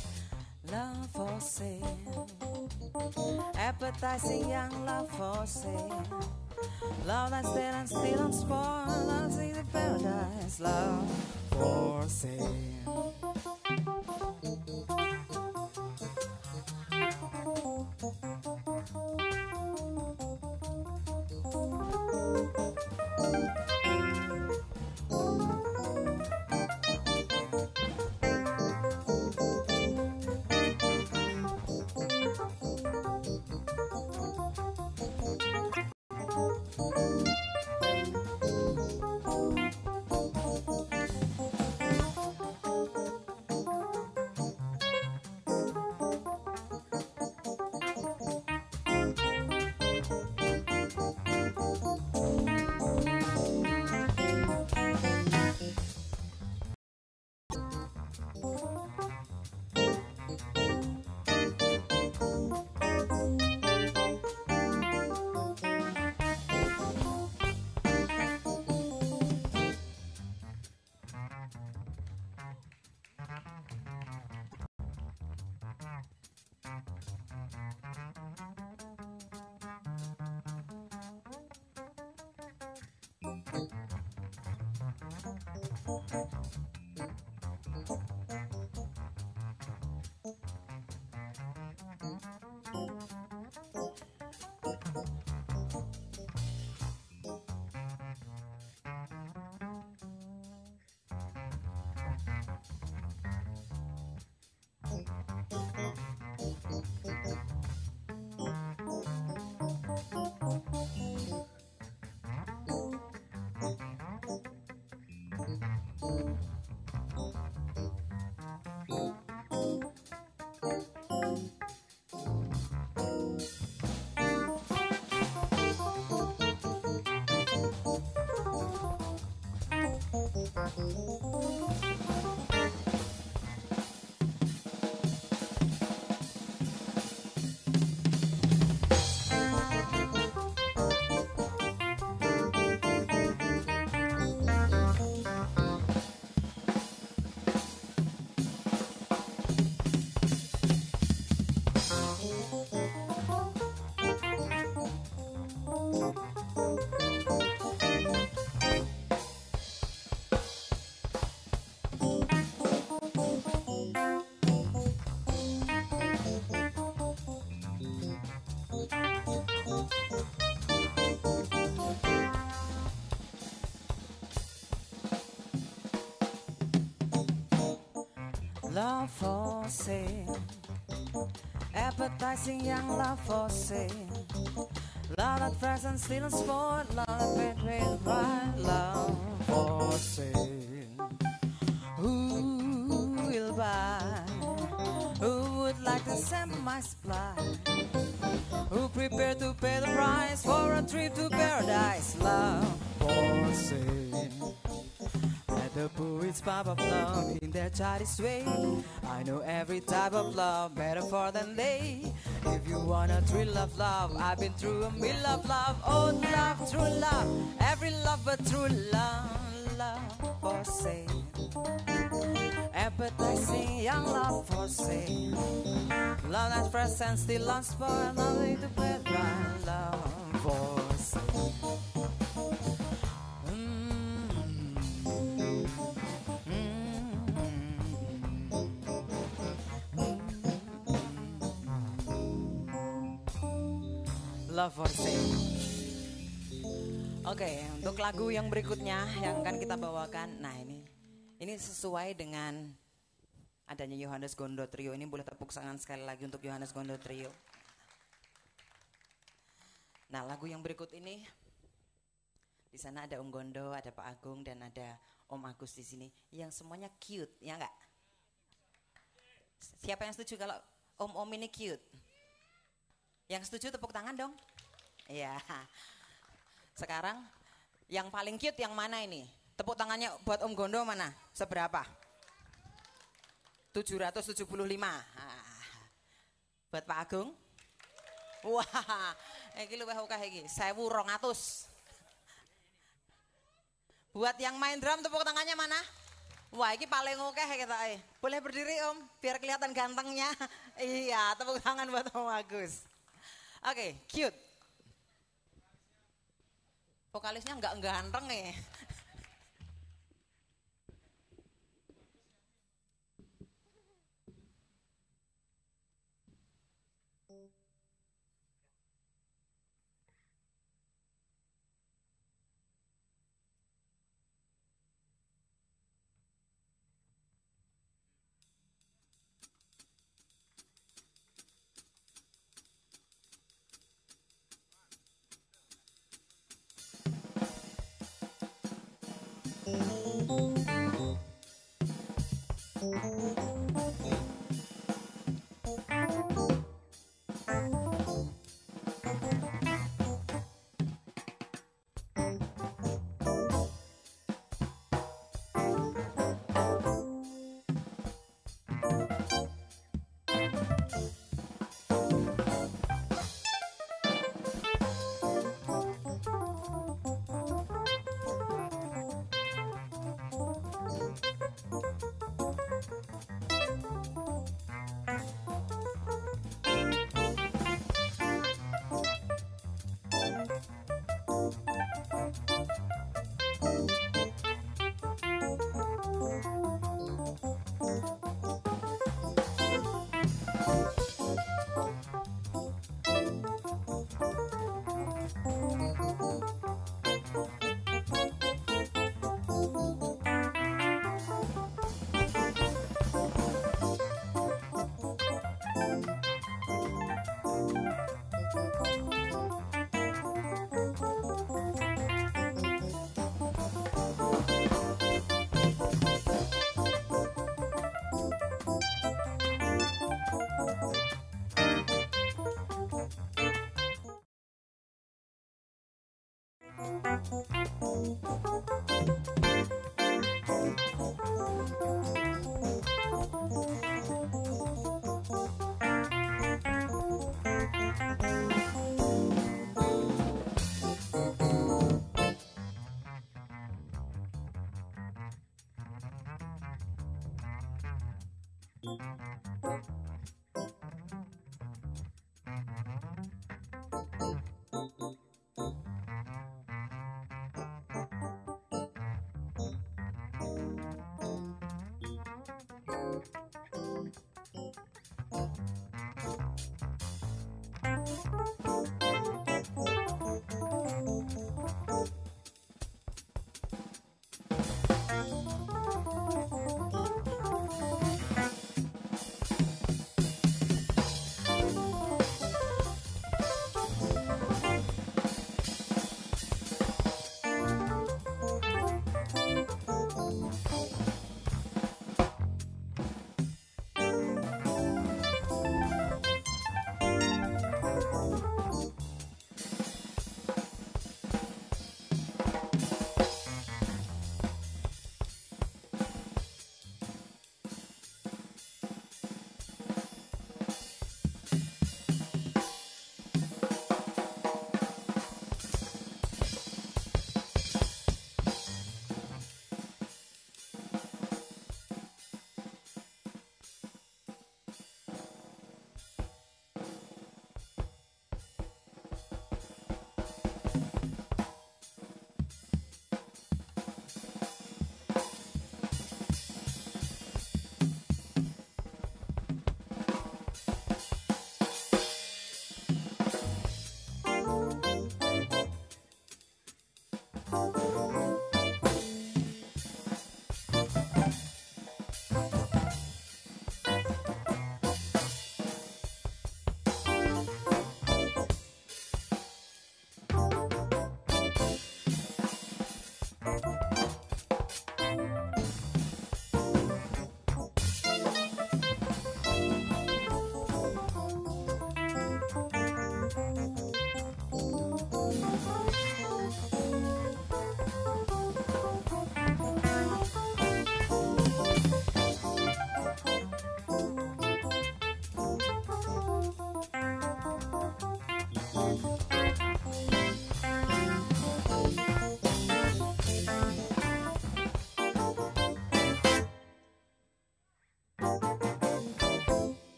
[SPEAKER 6] Love for sale, appetizing young love for sale. Love that's dead and still unspoiled. Love see the paradise. Love for sale. Appetizing young love for sale. Love that fresh and still and sport. Love that red, red, right. Love for sale. Who will buy? Who would like to send my supply? Who prepared to pay the price for a trip to paradise? Love for sale. Let the poets pop of love in their childish way. I know every type of love better far than they. If you want a thrill of love, I've been through a mill of love. Oh, love, true love, every love but true love, love for sale. Appetizing young love for sale. Love that's fresh and still unspoiled. Love to right, love for sale. Love for sale. Oke, untuk lagu yang berikutnya yang akan kita bawakan, nah ini ini sesuai dengan adanya Yohanes Gondo Trio. Ini boleh tepuk tangan sekali lagi untuk Yohanes Gondo Trio. Nah, lagu yang berikut ini di sana ada Om Gondo, ada Pak Agung dan ada Om Agus di sini yang semuanya cute, ya enggak? Siapa yang setuju kalau Om-om ini cute? Yang setuju tepuk tangan dong. Iya. Sekarang yang paling cute yang mana ini? Tepuk tangannya buat Om Gondo mana? Seberapa? 775. Ah. Buat Pak Agung. Wah, iki luwih akeh iki. 1200. Buat yang main drum tepuk tangannya mana? Wah, ini paling oke kita eh. Boleh berdiri Om, biar kelihatan gantengnya. iya, tepuk tangan buat Om Agus. Oke, cute. Vokalisnya nggak ganteng nih.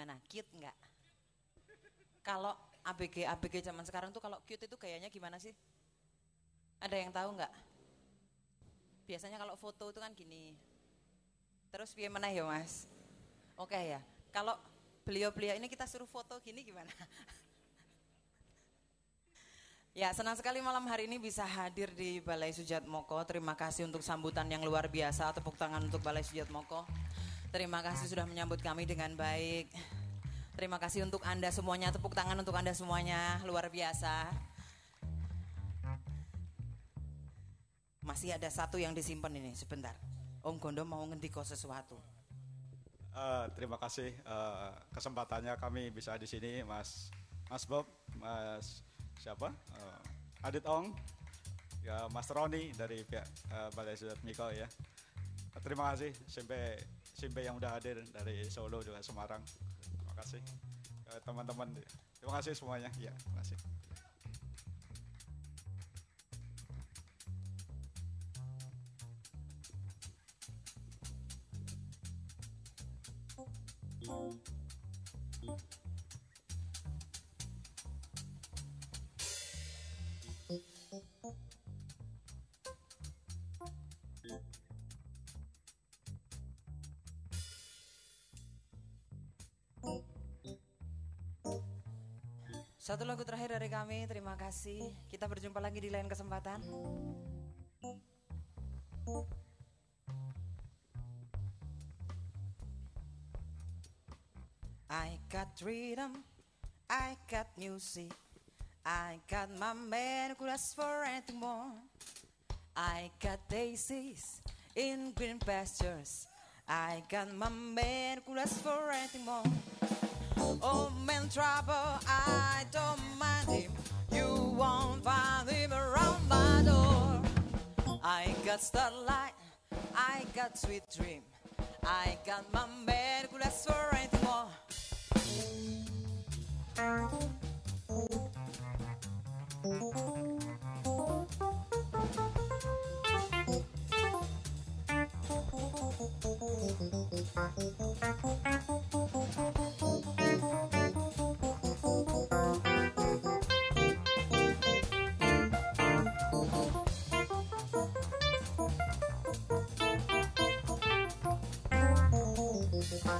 [SPEAKER 6] Gimana? Cute nggak? Kalau ABG ABG zaman sekarang tuh kalau cute itu gayanya gimana sih? Ada yang tahu nggak? Biasanya kalau foto itu kan gini. Terus piye mana ya mas? Oke ya. Kalau beliau-beliau ini kita suruh foto gini gimana? Ya, senang sekali malam hari ini bisa hadir di Balai Sujat Moko. Terima kasih untuk sambutan yang luar biasa. Tepuk tangan untuk Balai Sujat Moko. Terima kasih sudah menyambut kami dengan baik. Terima kasih untuk Anda semuanya. Tepuk tangan untuk Anda semuanya. Luar biasa. Masih ada satu yang disimpan ini sebentar. Om Gondo mau ngendiko sesuatu.
[SPEAKER 5] Eh, terima kasih eh, kesempatannya kami bisa di sini, Mas Mas Bob, Mas siapa? Eh, Adit Ong, ya Mas Roni dari pihak eh, Balai Sudat Miko ya. Terima kasih Simpe Simpe yang udah hadir dari Solo juga Semarang. Terima kasih Eh, teman-teman. Terima kasih semuanya. Ya, terima kasih.
[SPEAKER 6] Kami, terima kasih. Kita berjumpa lagi di lain kesempatan. I got rhythm, I got music, I got my man who asks for anything more. I got daisies in green pastures. I got my man who asks for anything more. Oh man, trouble, I don't mind him. You won't find him around my door. I got starlight, I got sweet dream. I got my man who for anything more.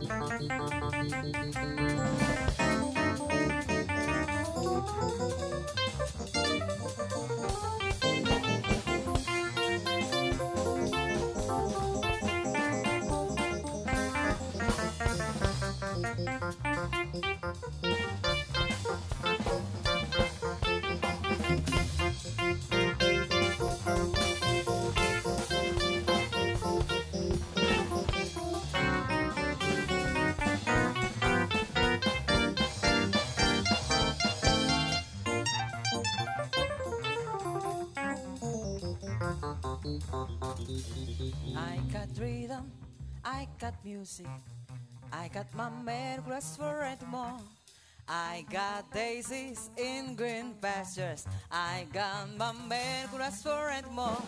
[SPEAKER 6] Thank you. I got rhythm, I got music. I got my man grass for more. I got daisies in green pastures. I got my man grass for more.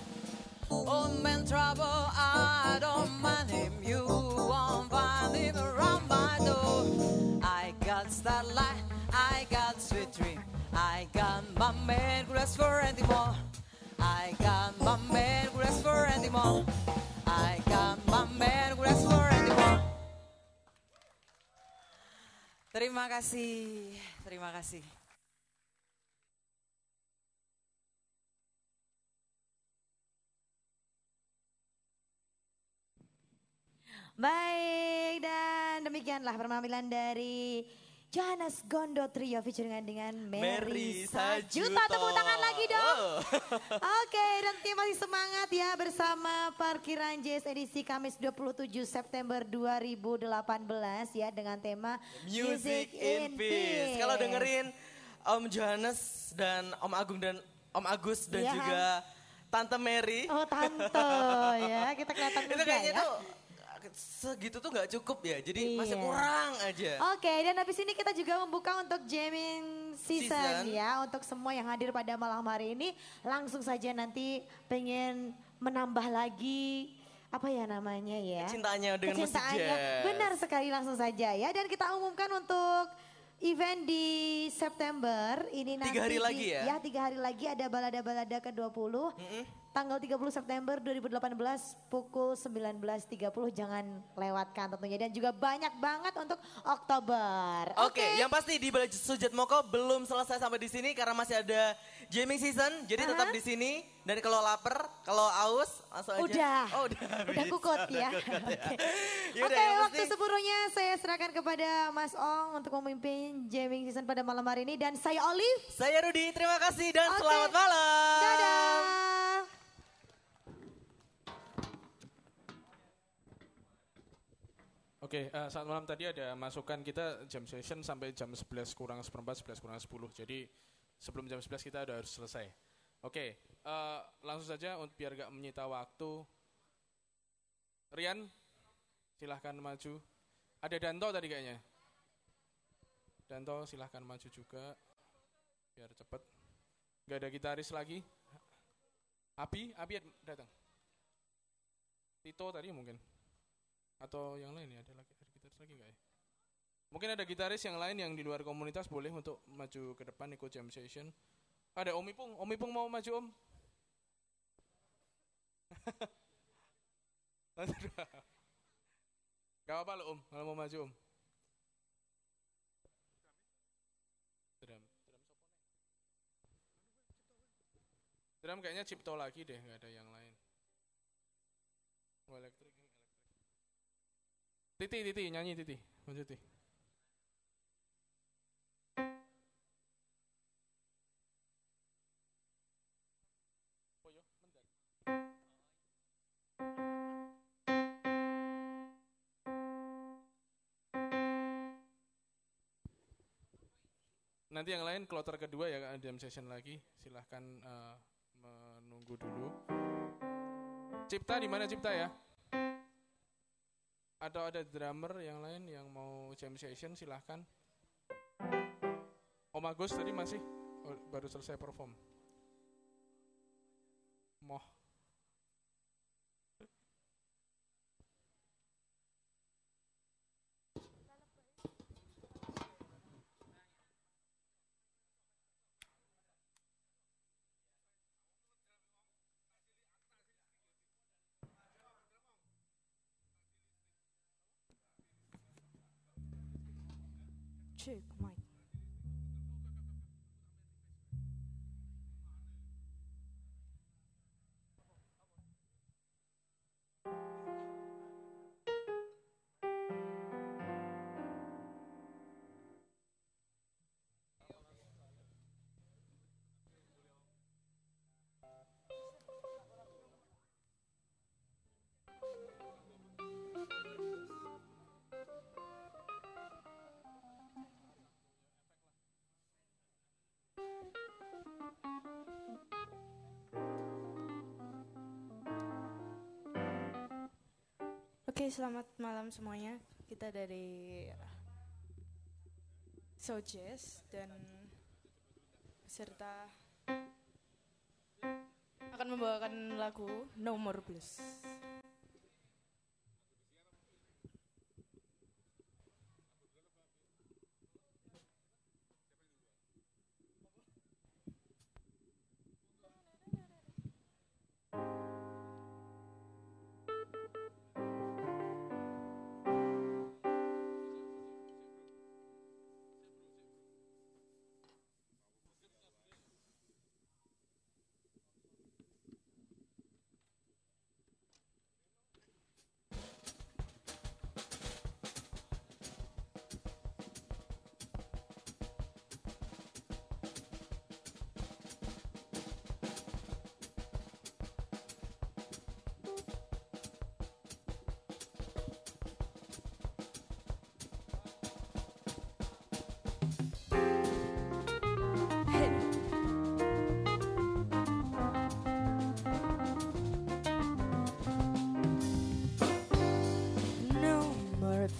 [SPEAKER 6] Old man trouble, I don't mind him. You won't find him around my door. I got starlight, I got sweet dream. I got my man grass for anymore. I got Terima kasih, terima kasih.
[SPEAKER 2] Baik, dan demikianlah penampilan dari Johannes Gondo Trio featuring dengan Mary Sajuta. Tepuk tangan lagi dong.
[SPEAKER 1] Oh.
[SPEAKER 2] Oke, dan tim masih semangat ya bersama Parkiran Jazz edisi Kamis 27 September 2018 ya dengan tema
[SPEAKER 1] Music in Peace. Kalau dengerin Om Johannes dan Om Agung dan Om Agus dan
[SPEAKER 2] Iya.
[SPEAKER 1] juga Tante Mary.
[SPEAKER 2] Oh tante ya, kita kelihatan
[SPEAKER 1] itu
[SPEAKER 2] muda
[SPEAKER 1] kayaknya
[SPEAKER 2] ya.
[SPEAKER 1] tuh segitu tuh nggak cukup ya. Jadi masih
[SPEAKER 2] Iya.
[SPEAKER 1] kurang aja.
[SPEAKER 2] Oke, dan habis ini kita juga membuka untuk jamming season,
[SPEAKER 1] Season.
[SPEAKER 2] ya. Untuk semua yang hadir pada malam hari ini, langsung saja nanti pengen menambah lagi apa ya namanya ya?
[SPEAKER 1] Cintanya dengan musik
[SPEAKER 2] Kecintaannya. Benar sekali langsung saja ya. Dan kita umumkan untuk event di September ini nanti
[SPEAKER 1] Tiga hari
[SPEAKER 2] di-
[SPEAKER 1] lagi ya?
[SPEAKER 2] Ya, tiga hari lagi ada balada-balada ke-20. Tanggal 30 September 2018 pukul 19.30 jangan lewatkan tentunya dan juga banyak banget untuk Oktober.
[SPEAKER 1] Oke, yang pasti di Balai Sujat Moko belum selesai sampai di sini karena masih ada jamming season. Jadi tetap
[SPEAKER 2] Aha.
[SPEAKER 1] di sini. Dan kalau lapar, kalau aus, langsung aja.
[SPEAKER 2] Udah.
[SPEAKER 1] Oh, udah.
[SPEAKER 2] Udah kukut ya.
[SPEAKER 1] Udah kukut ya.
[SPEAKER 2] Oke.
[SPEAKER 1] Yaudah,
[SPEAKER 2] Oke,
[SPEAKER 1] yang
[SPEAKER 2] waktu
[SPEAKER 1] pasti-
[SPEAKER 2] sepenuhnya saya serahkan kepada Mas Ong untuk memimpin jamming season pada malam hari ini dan saya Olive.
[SPEAKER 1] Saya Rudi, terima kasih dan
[SPEAKER 2] Oke.
[SPEAKER 1] selamat malam.
[SPEAKER 2] Dadah.
[SPEAKER 7] Oke, eh, saat malam tadi ada masukan kita jam session sampai jam 11 kurang seperempat, 11 kurang 10. Jadi sebelum jam 11 kita udah harus selesai. Oke, eh, langsung saja untuk biar gak menyita waktu. Rian, silahkan maju. Ada Danto tadi kayaknya. Danto silahkan maju juga. Biar cepet. Gak ada gitaris lagi. Abi, Abi datang. Tito tadi mungkin atau yang lain ya ada lagi ada gitaris lagi nggak ya? Mungkin ada gitaris yang lain yang di luar komunitas boleh untuk maju ke depan ikut jam session. Ada Om Ipung Om Ipung mau maju Om? Gak apa-apa loh Om. Kalau mau maju Om. Drum. Kayaknya Cipto lagi deh nggak ada yang lain. Oh elektrik Titi, Titi, nyanyi Titi. Mau Titi. Nanti yang lain kloter kedua ya ada jam session lagi. Silahkan eh, menunggu dulu. Cipta di mana Cipta ya? Atau ada drummer yang lain yang mau jam session silahkan. Om Agus tadi masih? Oh, baru selesai perform. Moh
[SPEAKER 2] Cek mic.
[SPEAKER 8] Oke, selamat malam semuanya. Kita dari Sojes dan beserta akan membawakan lagu No More Blues.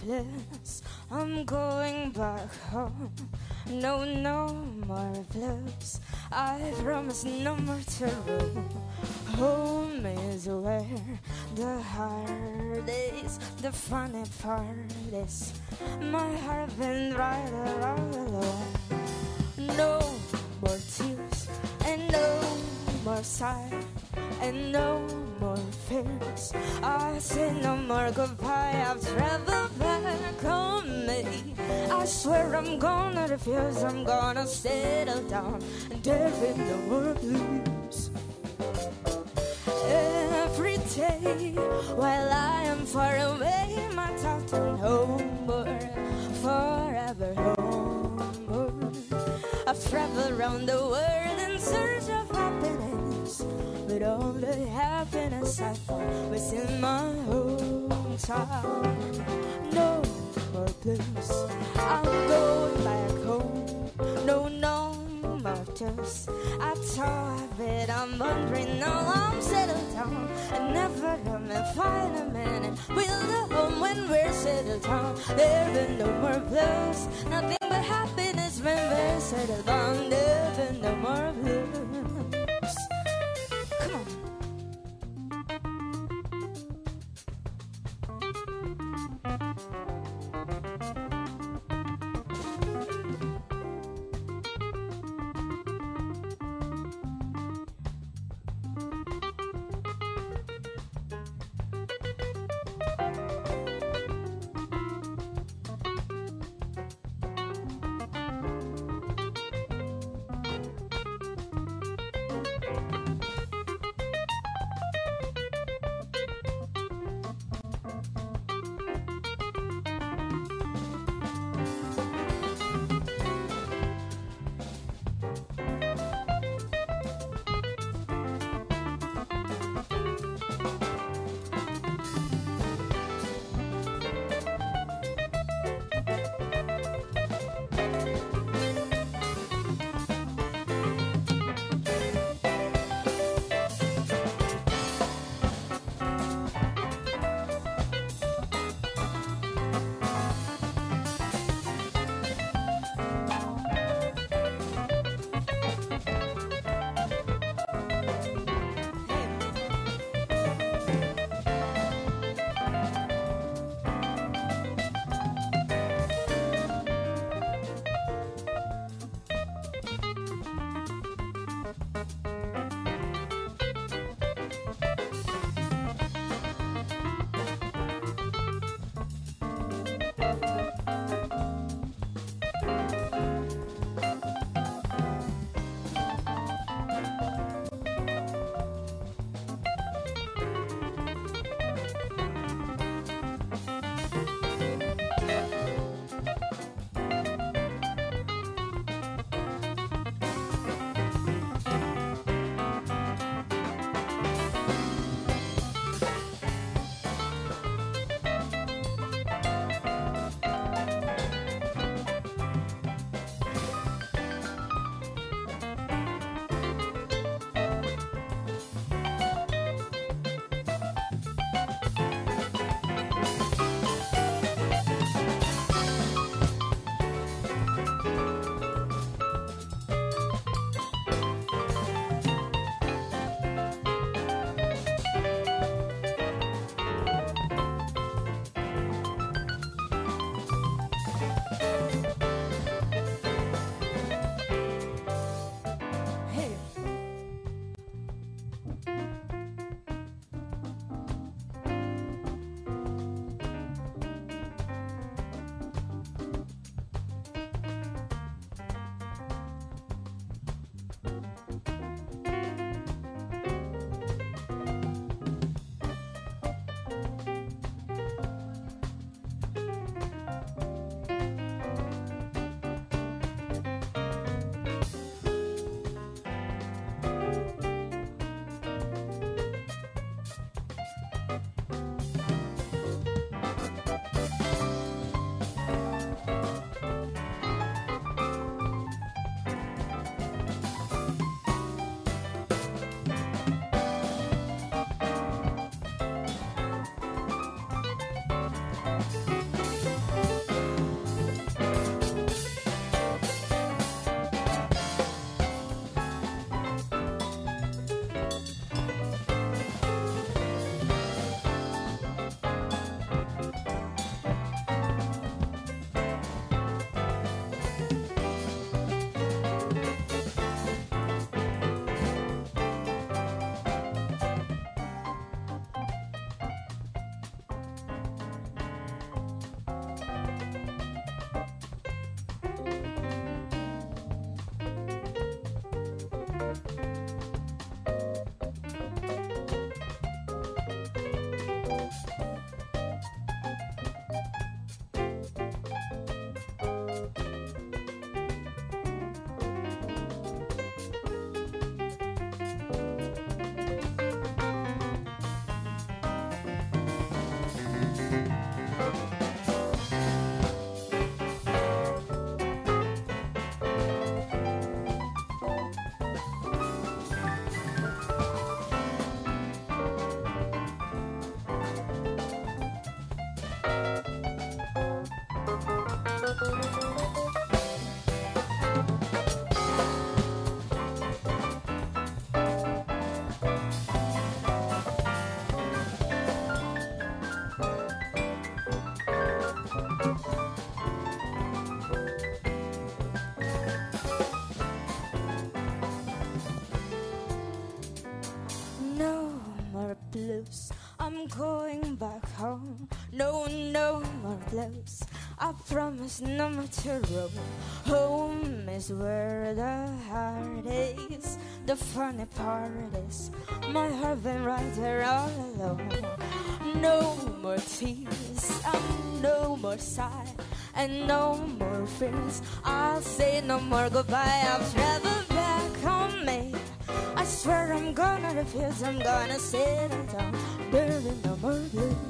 [SPEAKER 9] More. I'm going back home. No, no more blues. I promise no more trouble. Home is where the heart is. The funny part is my heart been right all alone. No more tears and no more sight and no more I say no more goodbye. I've traveled back on me. I swear I'm gonna refuse. I'm gonna settle down and be no more blues. Every day while I am far away, my thoughts turn homeward, forever homeward. I've traveled around the world all the happiness I found was in my hometown. No more blues, I'm going back home. No, no more tears. I thought of it, I'm wondering now I'm settled down. And never come and find a minute. We'll go home when we're settled down. There will be no more blues, nothing but happiness when we're settled down. There will no more blues. Blues. I promise no to roam. Home is where the heart is. The funny part is, my heart been right there all alone. No more tears, and no more sigh, and no more fears. I'll say no more goodbye. I'll travel back home, mate. I swear I'm gonna refuse. I'm gonna settle down. Be no more blues.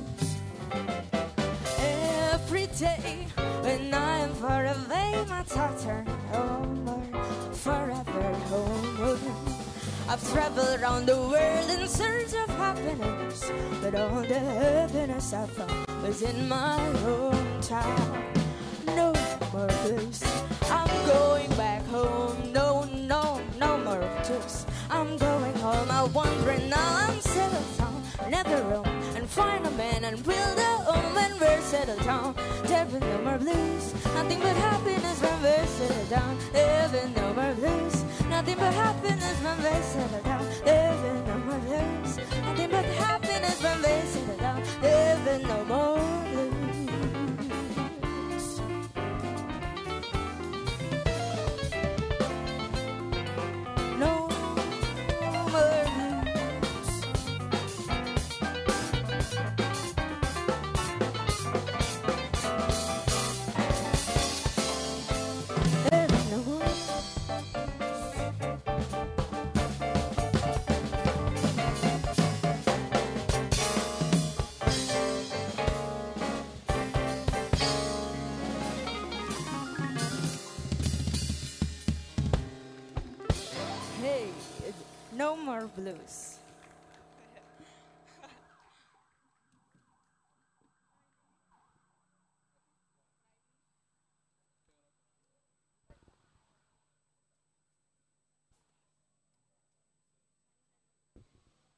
[SPEAKER 9] Day when I am far away, my turn homeward, oh, forever homeward. I've traveled around the world in search of happiness, but all the happiness I found was in my hometown. No more blues. I'm going back home. No, no, no more blues. I'm going home. I'm wondering now. I'm settled down. Never and find a man and build a home when we're settled down. There be no more blues. Nothing but happiness when we're settled down. There be no more blues. Nothing but happiness when we're settled down. There be no more blues. Nothing but happiness when we're settled down. There be no more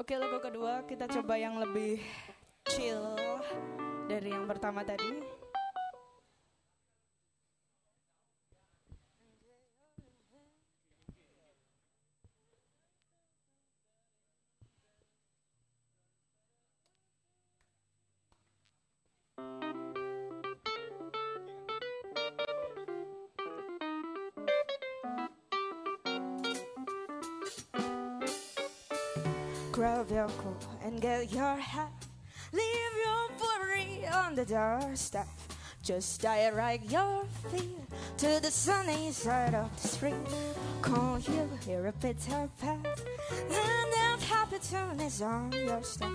[SPEAKER 8] Oke lagu kedua kita coba yang lebih chill dari yang pertama tadi.
[SPEAKER 9] The doorstep. Just direct your feet to the sunny side of the street. Can't you hear a bitter path? And that happy tune is on your step.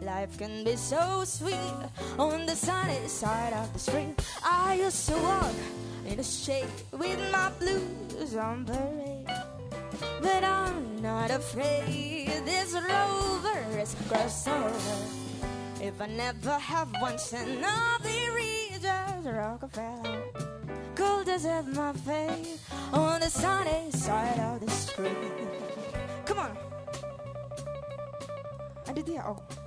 [SPEAKER 9] Life can be so sweet on the sunny side of the street. I used to walk in the shade with my blues on parade. But I'm not afraid this rover is crossed over. If I never have once, then I'll be Regis Rockefeller. Gold as at my face on the sunny side of the street. Come on. Aditya, oh.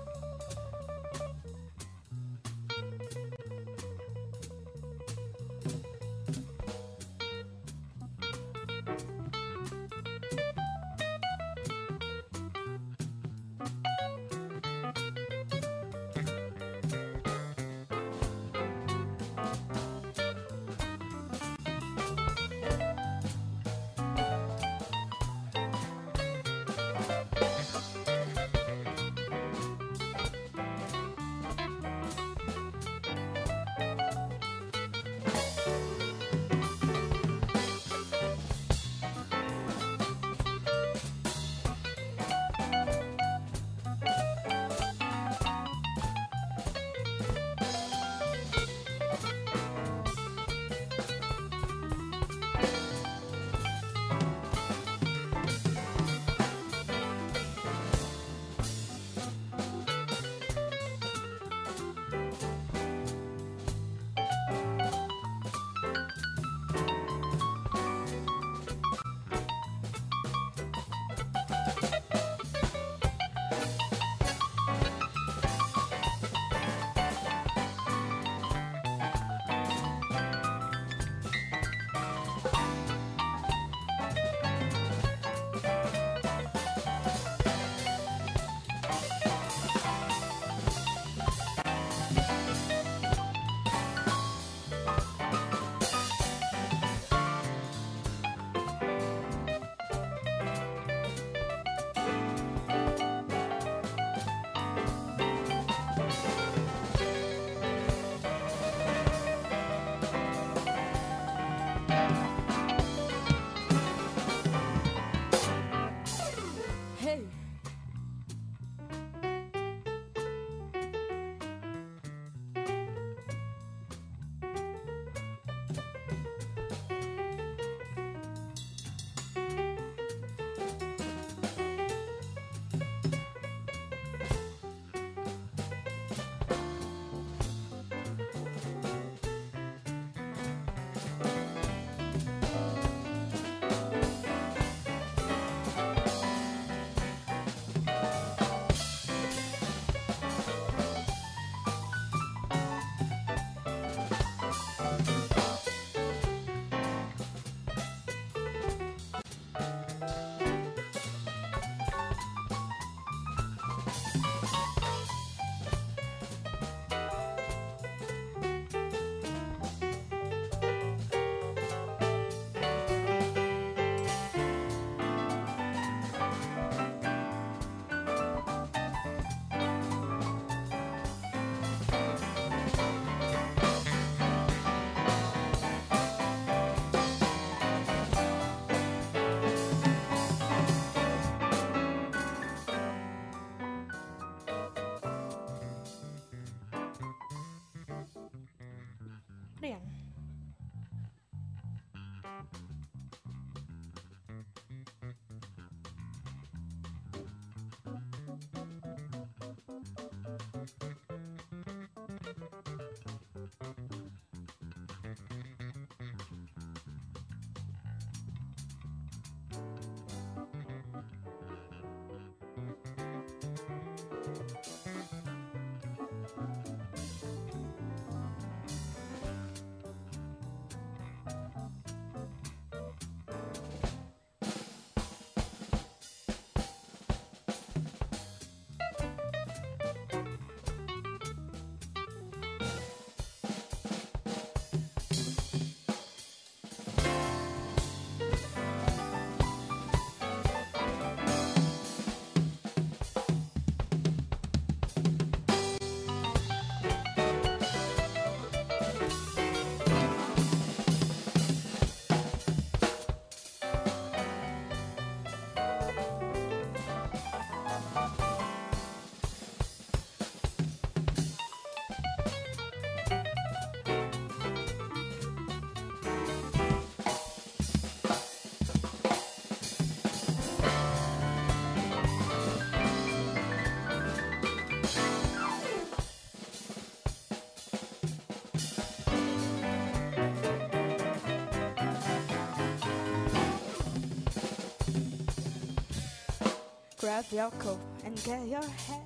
[SPEAKER 9] Grab your coat and get your hat.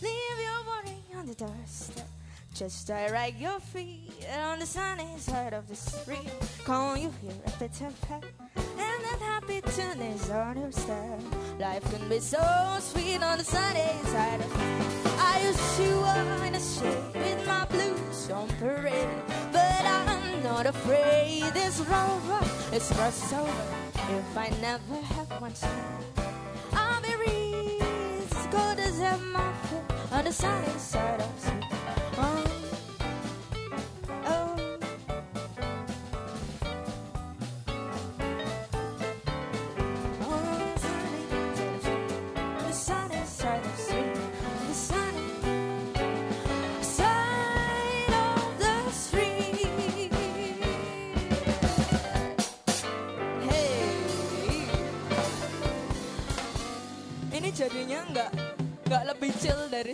[SPEAKER 9] Leave your worry on the doorstep. Just direct your feet on the sunny side of the street. Can you hear a bitter pat? And that happy tune is on your step. Life can be so sweet on the sunny side of I used to in the shade with my blues on parade. But I'm not afraid this rover is crossed over. If I never muffin on the sunny side of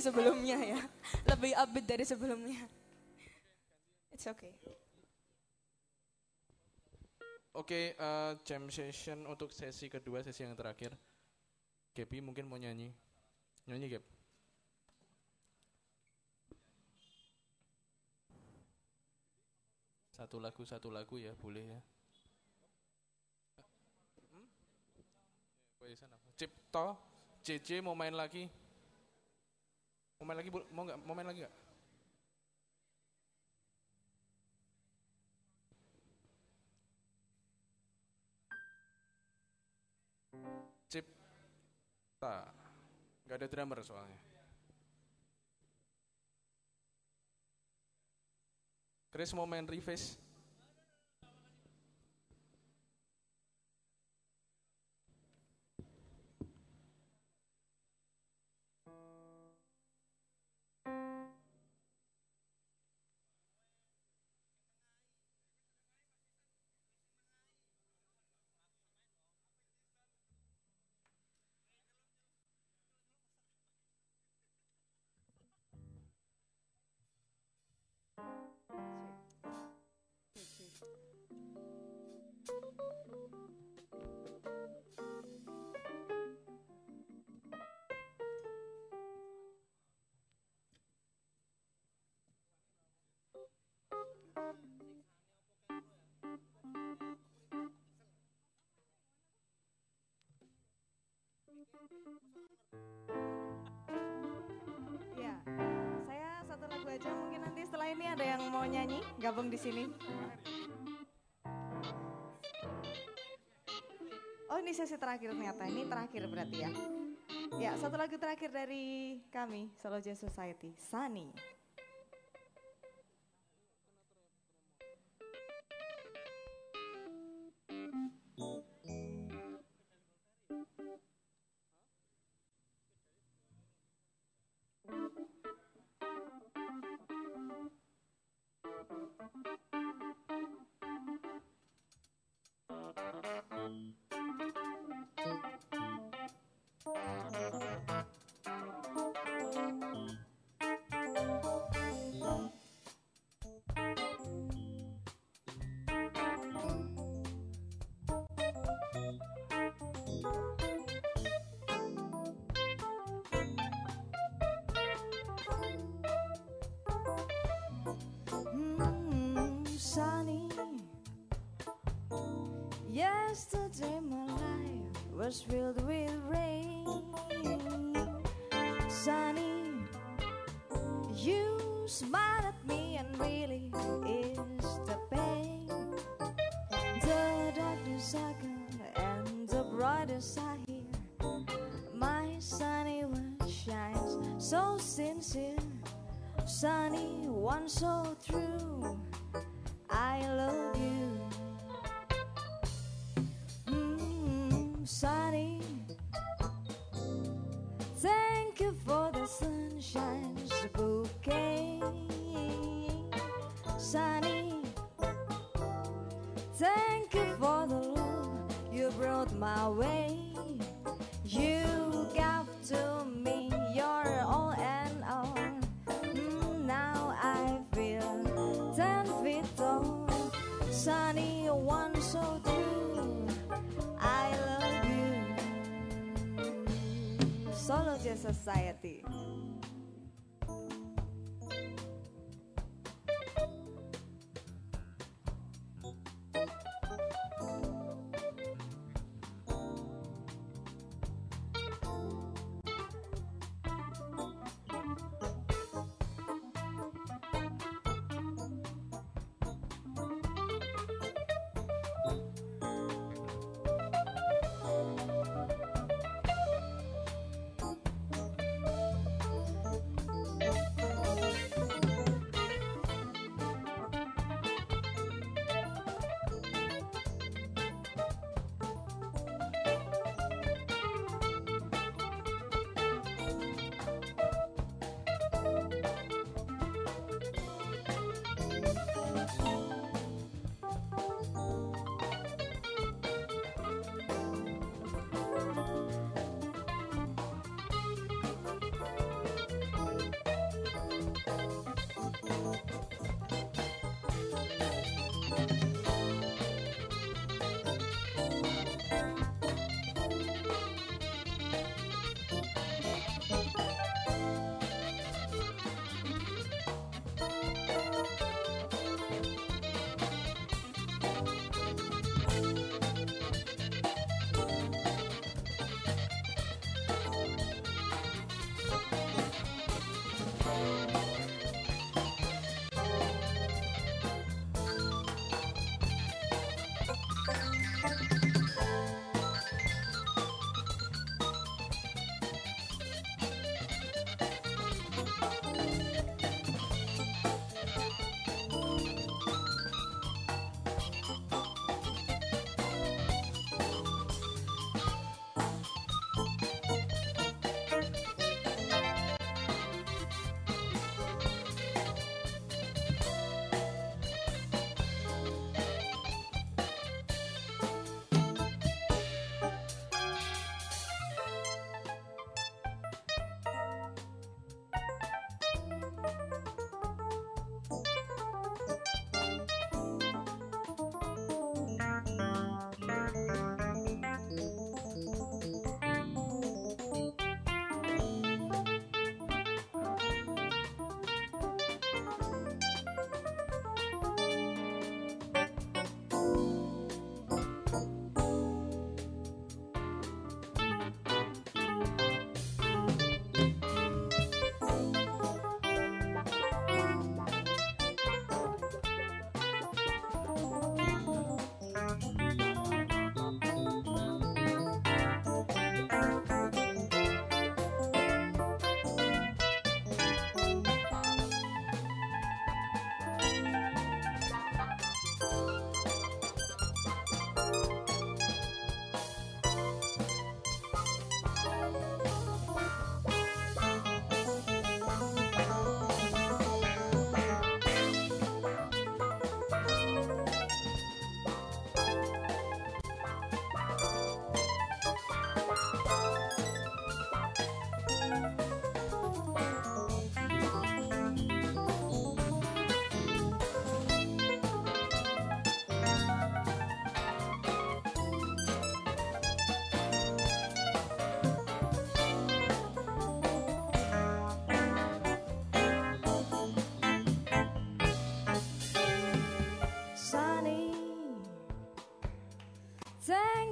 [SPEAKER 9] sebelumnya ya, lebih upbeat dari sebelumnya. It's okay.
[SPEAKER 7] Oke, eh, jam session untuk sesi kedua, sesi yang terakhir. Gaby mungkin mau nyanyi. Nyanyi, Gap. Satu lagu, satu lagu ya, boleh ya. Hmm? Cipto, JJ mau main lagi? Mau main lagi, Bu? mau nggak? Mau main lagi nggak? Cipta. Nggak ada drummer soalnya. Chris mau main reface?
[SPEAKER 8] Ya, saya satu lagu aja. Mungkin nanti setelah ini ada yang mau nyanyi, gabung di sini. Ini sesi terakhir ternyata, ini terakhir berarti ya. Ya, satu lagu terakhir dari kami, Solo Jazz Society, Sunny.
[SPEAKER 9] So true. I love you. Mm, sunny, thank you for the sunshine's bouquet. Sunny, thank you for the love you brought my way. Society.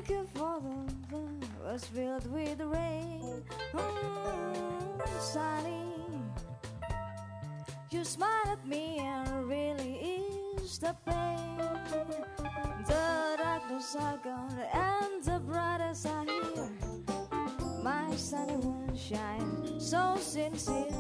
[SPEAKER 9] You for the love was filled with rain. Mm, sunny, you smile at me and really is the pain. The darkness are gone and the brightest are here. My sunny one shine so sincere,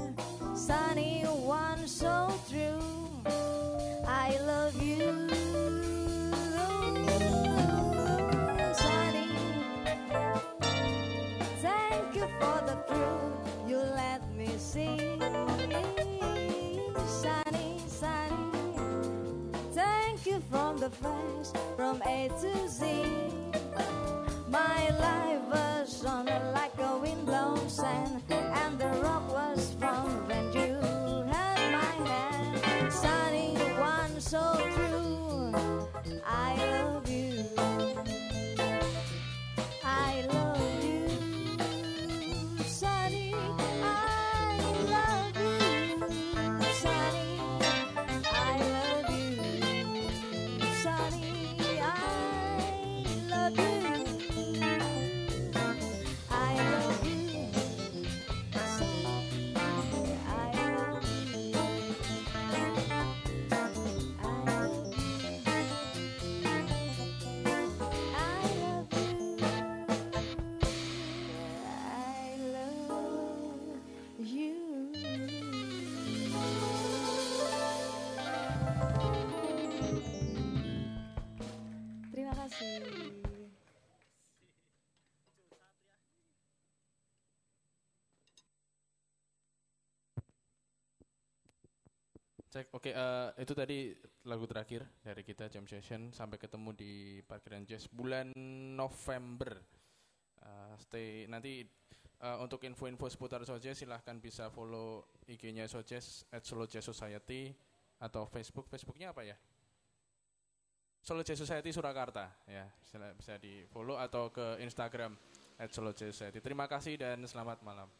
[SPEAKER 7] Cek, oke eh, itu tadi lagu terakhir dari kita jam session sampai ketemu di parkiran jazz bulan November. Eh, stay nanti eh, untuk info-info seputar Sojazz silahkan bisa follow IG-nya Sojazz at Solo Jazz Society atau Facebook. Facebooknya apa ya? Solo Jazz Society Surakarta ya bisa, bisa di follow atau ke Instagram at Solo Jazz Society. Terima kasih dan selamat malam.